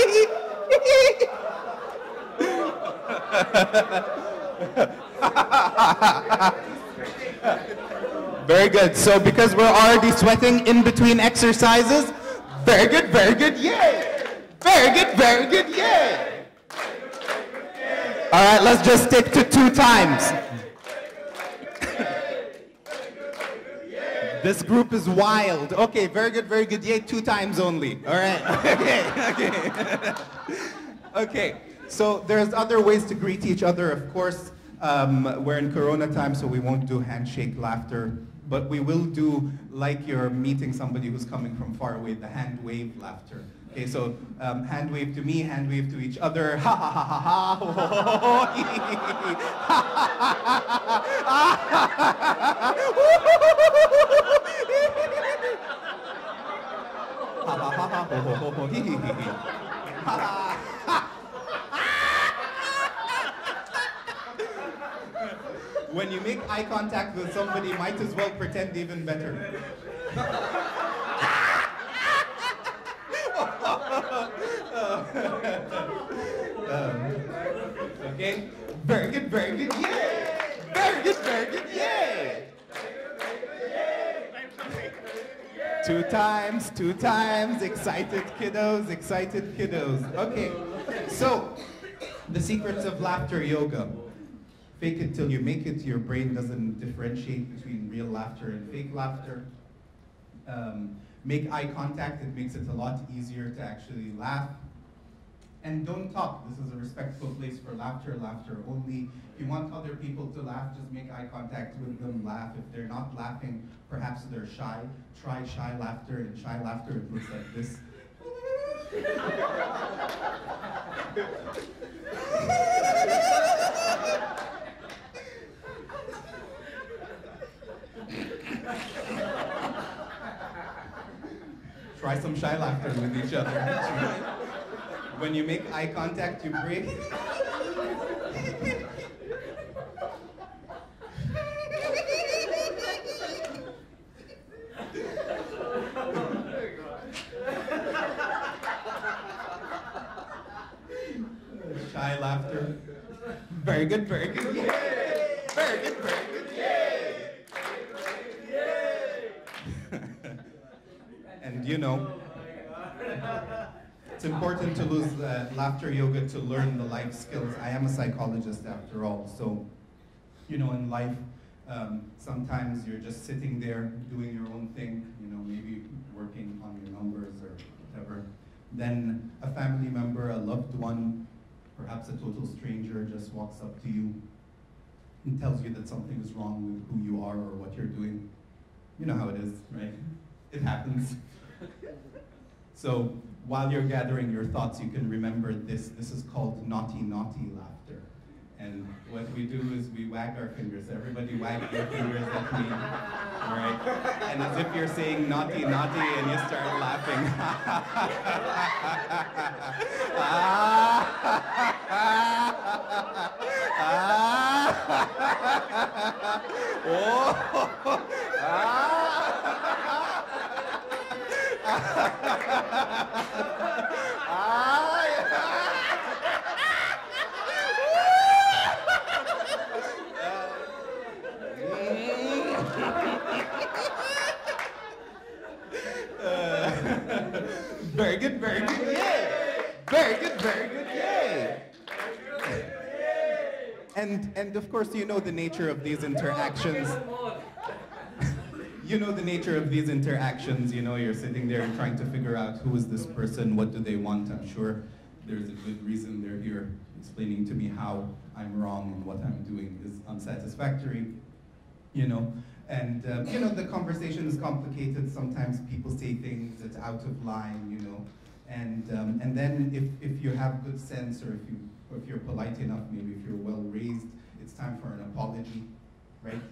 *laughs* Very good. So because we're already sweating in between exercises, very good, very good, yay! Very good, very good, yay! All right, let's just stick to two times. This group is wild. Okay, very good, very good. Yay, two times only. All right. *laughs* Okay, okay. *laughs* okay, so there's other ways to greet each other, of course. Um, we're in Corona time, so we won't do handshake laughter, but we will do like you're meeting somebody who's coming from far away, the hand wave laughter. Okay, so um, hand wave to me, hand wave to each other. *laughs* Ha ha ha ha ha. *laughs* when you make eye contact with somebody, might as well pretend even better. *laughs* Yay! Two times, two times, excited kiddos, excited kiddos. Okay, so the secrets of laughter yoga. Fake it till you make it. Your brain doesn't differentiate between real laughter and fake laughter. Um, make eye contact. It makes it a lot easier to actually laugh. And don't talk. This is a respectful place for laughter. Laughter only. If you want other people to laugh, just make eye contact with them. Laugh. If they're not laughing, perhaps they're shy. Try shy laughter. and shy laughter, it looks like this. Try some shy laughter with each other. when you make eye contact, you breathe. Shy laughter. Very good, very good. Yay! Very good, very good. Yay! and you know, it's important to lose uh, laughter yoga to learn the life skills. I am a psychologist after all, so you know, in life, um, sometimes you're just sitting there doing your own thing, you know, maybe working on your numbers or whatever. Then a family member, a loved one, perhaps a total stranger just walks up to you and tells you that something is wrong with who you are or what you're doing. You know how it is, right? It happens. So while you're gathering your thoughts, you can remember this. This is called naughty, naughty laughter. And what we do is we wag our fingers. Everybody wag your fingers at me, all right? And as if you're saying naughty, naughty, and you start laughing. *laughs* Ah. Ah. *laughs* very good, very good, yay! Very good, very good, yay! And, of course, you know the nature of these interactions. you know the nature of these interactions. You know, you're sitting there and trying to figure out who is this person, what do they want. I'm sure there's a good reason they're here explaining to me how I'm wrong and what I'm doing is unsatisfactory. You know, and um, you know the conversation is complicated. Sometimes people say things that's out of line. You know, and um, and then if if you have good sense or if you or if you're polite enough, maybe if you're well raised, it's time for an apology, right?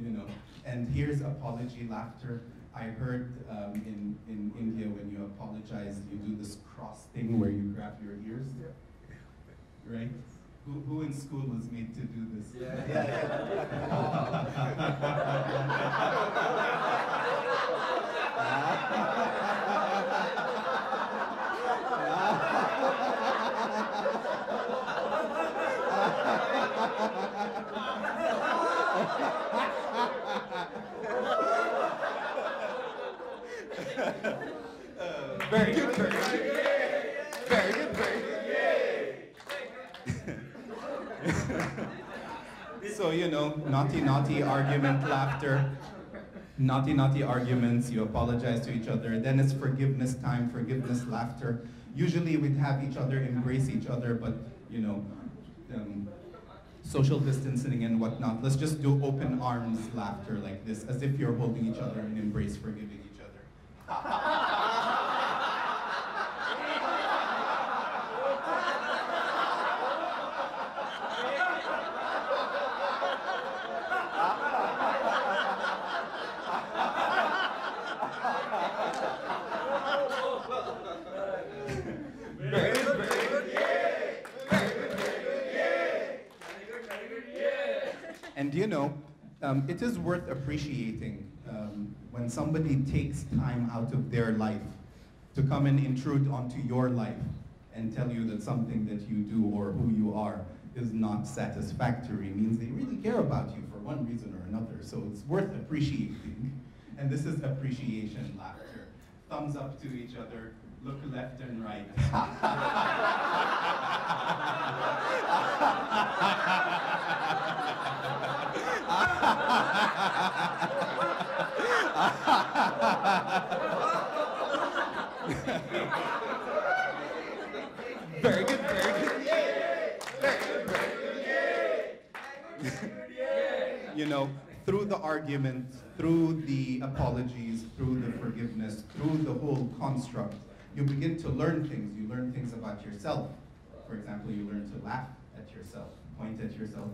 You know, and here's apology laughter. I heard um, in, in India when you apologize, you do this cross thing where you grab your ears, right? Who, who in school was made to do this? *laughs* *laughs* very good, very good. Very good, very good. *laughs* so, you know, naughty, naughty argument, laughter, naughty, naughty arguments, you apologize to each other, then it's forgiveness time, forgiveness, laughter. Usually we'd have each other embrace each other, but, you know, um, social distancing and whatnot. Let's just do open arms laughter like this, as if you're holding each other and embrace forgiving each other. *laughs* Very good, very good. And you know, um, it is worth appreciating um, when somebody takes time out of their life to come and intrude onto your life and tell you that something that you do or who you are is not satisfactory means they really care about you for one reason or another. So it's worth appreciating. And this is appreciation laughter. Thumbs up to each other, look left and right. *laughs* very good, very good. You know, through the argument, through the apologies, through the forgiveness, through the whole construct, you begin to learn things. You learn things about yourself. For example, you learn to laugh at yourself, point at yourself,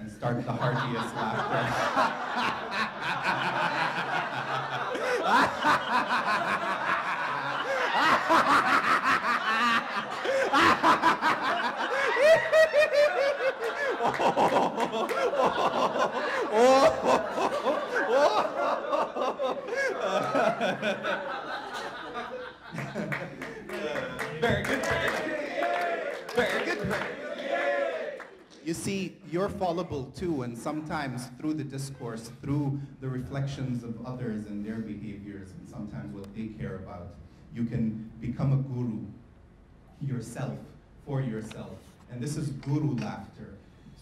and start the heartiest Very good, very good. Very good, very good. You see, you're fallible too, and sometimes through the discourse, through the reflections of others and their behaviors, and sometimes what they care about, you can become a guru yourself, for yourself. And this is guru laughter.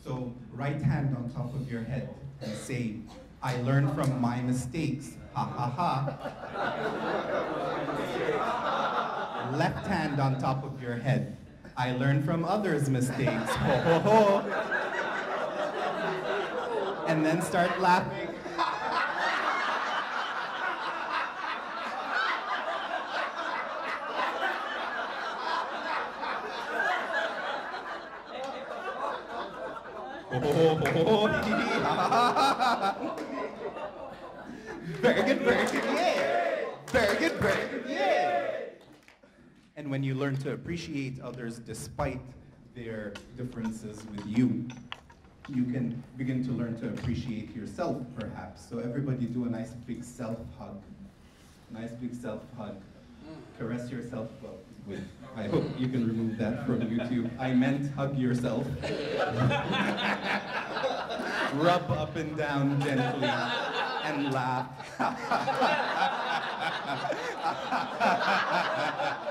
So right hand on top of your head and say, I learn from my mistakes, ha ha ha. Left hand on top of your head, I learn from others' mistakes, ho ho ho. And then start laughing. very good, very good, yeah. Very good, very good, yeah. And when you learn to appreciate others despite their differences with you, you can begin to learn to appreciate yourself, perhaps. So everybody do a nice big self-hug. Nice big self-hug. Caress yourself well, with. I hope you can remove that from YouTube. I meant hug yourself. *laughs* Rub up and down gently and laugh. *laughs*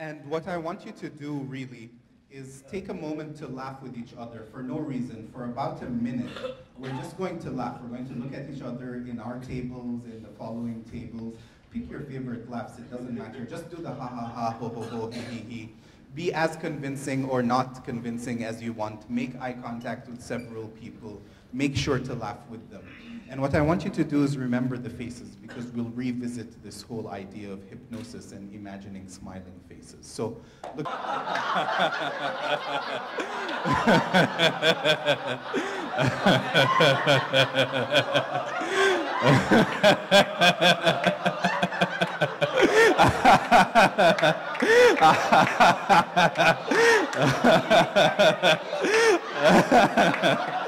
And what I want you to do really is take a moment to laugh with each other for no reason. For about a minute, we're just going to laugh. We're going to look at each other in our tables, in the following tables. Pick your favorite laughs, it doesn't matter. Just do the ha ha ha, ho ho ho, he he he. Be as convincing or not convincing as you want. Make eye contact with several people. make sure to laugh with them. And what I want you to do is remember the faces because we'll revisit this whole idea of hypnosis and imagining smiling faces. So look.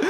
*laughs*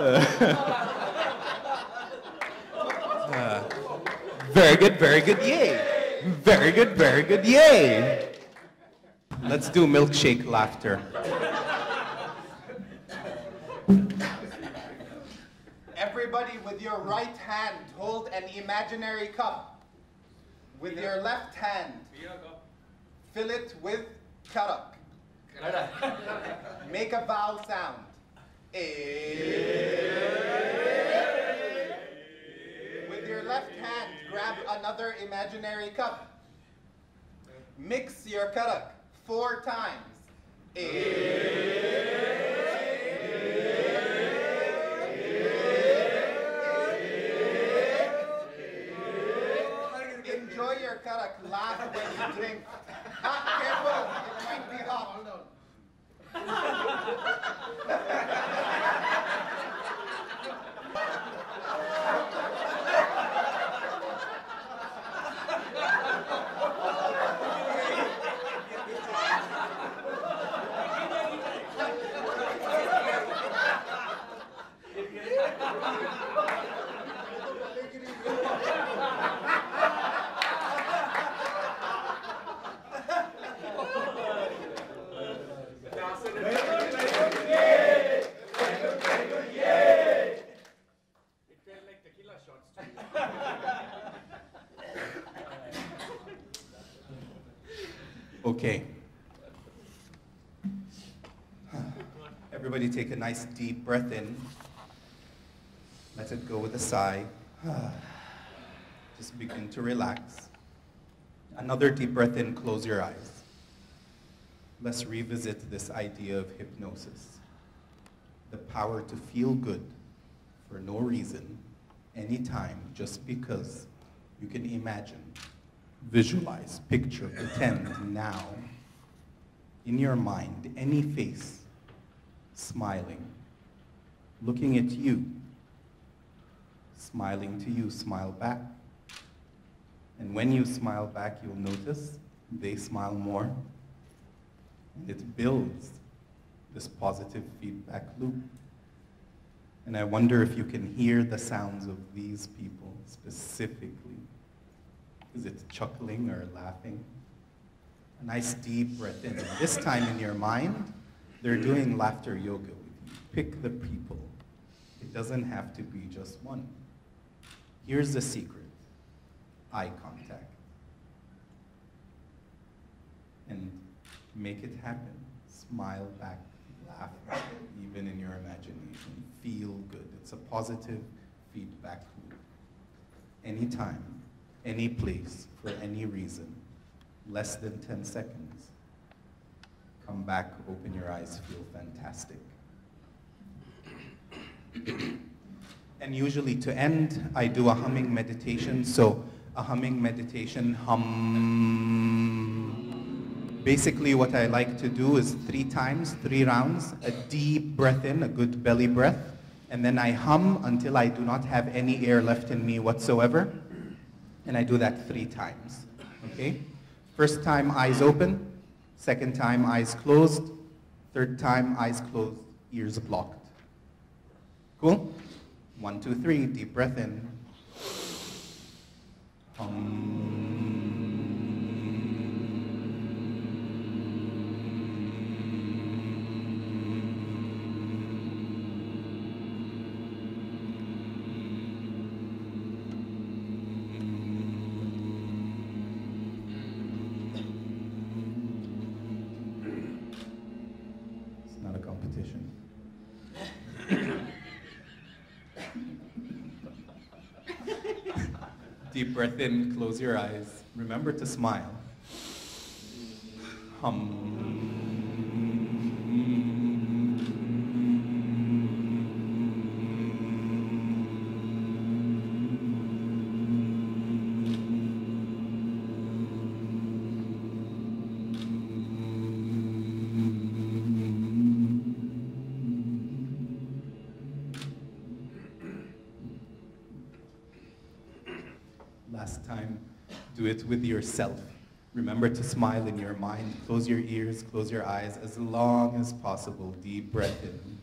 Uh, *laughs* very good, very good, yay. Very good, very good, yay. Let's do milkshake laughter. Everybody with your right hand hold an imaginary cup. With your left hand, fill it with karak. Make a vowel sound. Eh. With your left hand, grab another imaginary cup. Mix your karak four times. Eh. Enjoy your karak. Laugh when you drink. Ah, careful, it might be hot. Okay. Everybody take a nice deep breath in. Let it go with a sigh. *sighs* Just begin to relax. Another deep breath in, close your eyes. Let's revisit this idea of hypnosis. The power to feel good for no reason, anytime, just because you can imagine, visualize, picture, pretend now, in your mind, any face smiling, looking at you, smiling to you, smile back. And when you smile back, you'll notice they smile more. And it builds this positive feedback loop. And I wonder if you can hear the sounds of these people specifically. Is it chuckling or laughing? A nice deep breath in. This time in your mind, they're doing laughter yoga with you. Pick the people. It doesn't have to be just one. Here's the secret. Eye contact. And make it happen. Smile back, laugh, even in your imagination. Feel good. It's a positive feedback loop. Anytime, any place, for any reason, less than 10 seconds. Come back, open your eyes, feel fantastic. and usually to end, I do a humming meditation. So a humming meditation, hum. Basically what I like to do is three times, three rounds, a deep breath in, a good belly breath, and then I hum until I do not have any air left in me whatsoever. And I do that three times, okay? First time, eyes open. Second time, eyes closed. Third time, eyes closed, ears blocked. Cool? One, two, three, deep breath in. Hum. Breath in, close your eyes. Remember to smile. Last it with yourself. Remember to smile in your mind. Close your ears, close your eyes as long as possible. Deep breath in.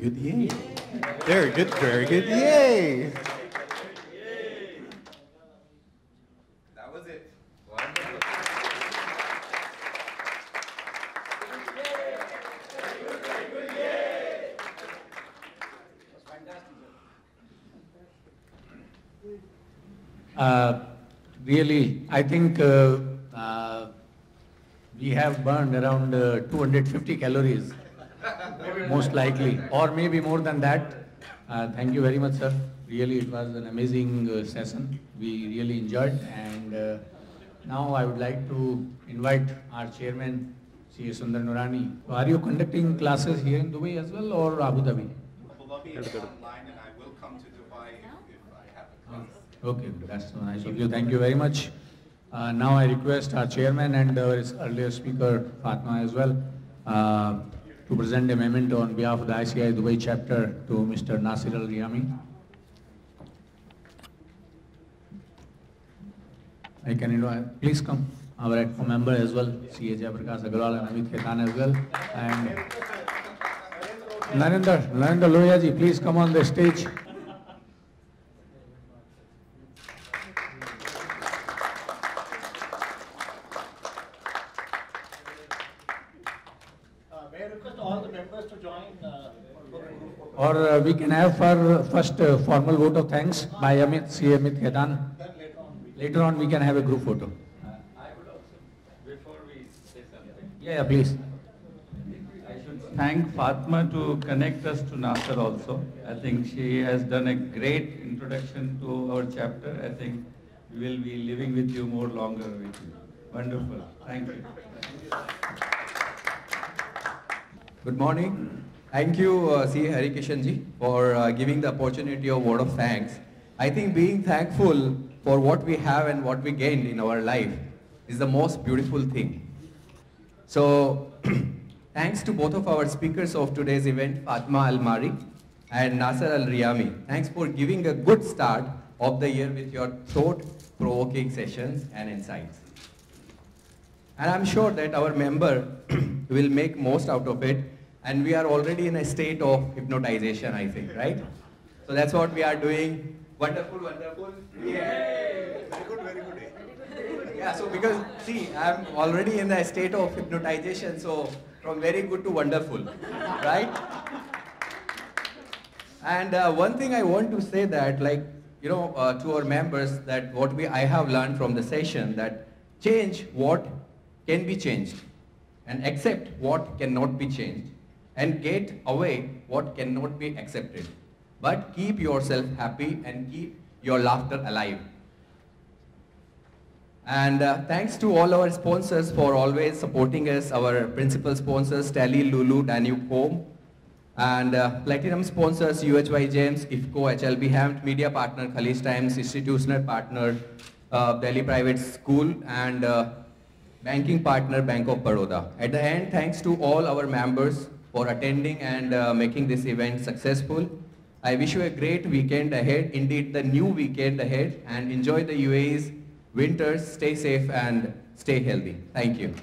Good, very good, yay. Very good, very good, yay. That was it. Uh, really, I think uh, uh, we have burned around uh, 250 calories, most likely, or maybe more than that. Uh, thank you very much, sir. Really, it was an amazing uh, session. We really enjoyed, and uh, now I would like to invite our chairman, C.A. Sundar Nurani. So are you conducting classes here in Dubai as well, or Abu Dhabi? Abu Dhabi is online and I will come to Dubai if, if I have a class. Okay, that's so nice of you. Thank you very much. Uh, now I request our chairman and our earlier speaker, Fatma as well, uh, to present a memento on behalf of the ICAI Dubai chapter to Mr. Nasser Al Riyami. I can invite, please come, our EDCO member as well, CA Jayaprakash Agarwal and Amit Khetan as well. And Narendra, Narendra Lohia ji, please come on the stage. Uh, May I request all the members to join? uh, for a group photo? Or uh, we can have for first uh, formal vote of thanks by Amit, C. Amit Khetan. Later on, we can have a group photo. I would also, before we say something. Yeah, yeah, please. I should thank Fatma to connect us to Nasser also. I think she has done a great introduction to our chapter. I think we will be living with you more longer with you. Wonderful. Thank you. Good morning. Thank you, uh, C. Harikishan ji, for uh, giving the opportunity of word of thanks. I think being thankful for what we have and what we gained in our life is the most beautiful thing. So, *clears throat* thanks to both of our speakers of today's event, Fatma Al-Mari and Nasser Al-Riyami. Thanks for giving a good start of the year with your thought-provoking sessions and insights. And I'm sure that our member *clears throat* will make most out of it. And we are already in a state of hypnotization, I think, right? So that's what we are doing. Wonderful, wonderful. Yeah. Very good, very good. Yeah, so because, see, I'm already in a state of hypnotization, so from very good to wonderful, right? And uh, one thing I want to say that, like, you know, uh, to our members, that what we I have learned from the session, that change what can be changed, and accept what cannot be changed, and get away what cannot be accepted. But keep yourself happy and keep your laughter alive. And uh, thanks to all our sponsors for always supporting us, our principal sponsors, Tally, Lulu, Danube Home, and uh, platinum sponsors, UHY James, IFCO, HLB Hamt, media partner, Khaleej Times, institutional partner, uh, Delhi Private School, and uh, banking partner, Bank of Baroda. At the end, thanks to all our members for attending and uh, making this event successful. I wish you a great weekend ahead, indeed the new weekend ahead, and enjoy the UAE's winters. Stay safe and stay healthy. Thank you.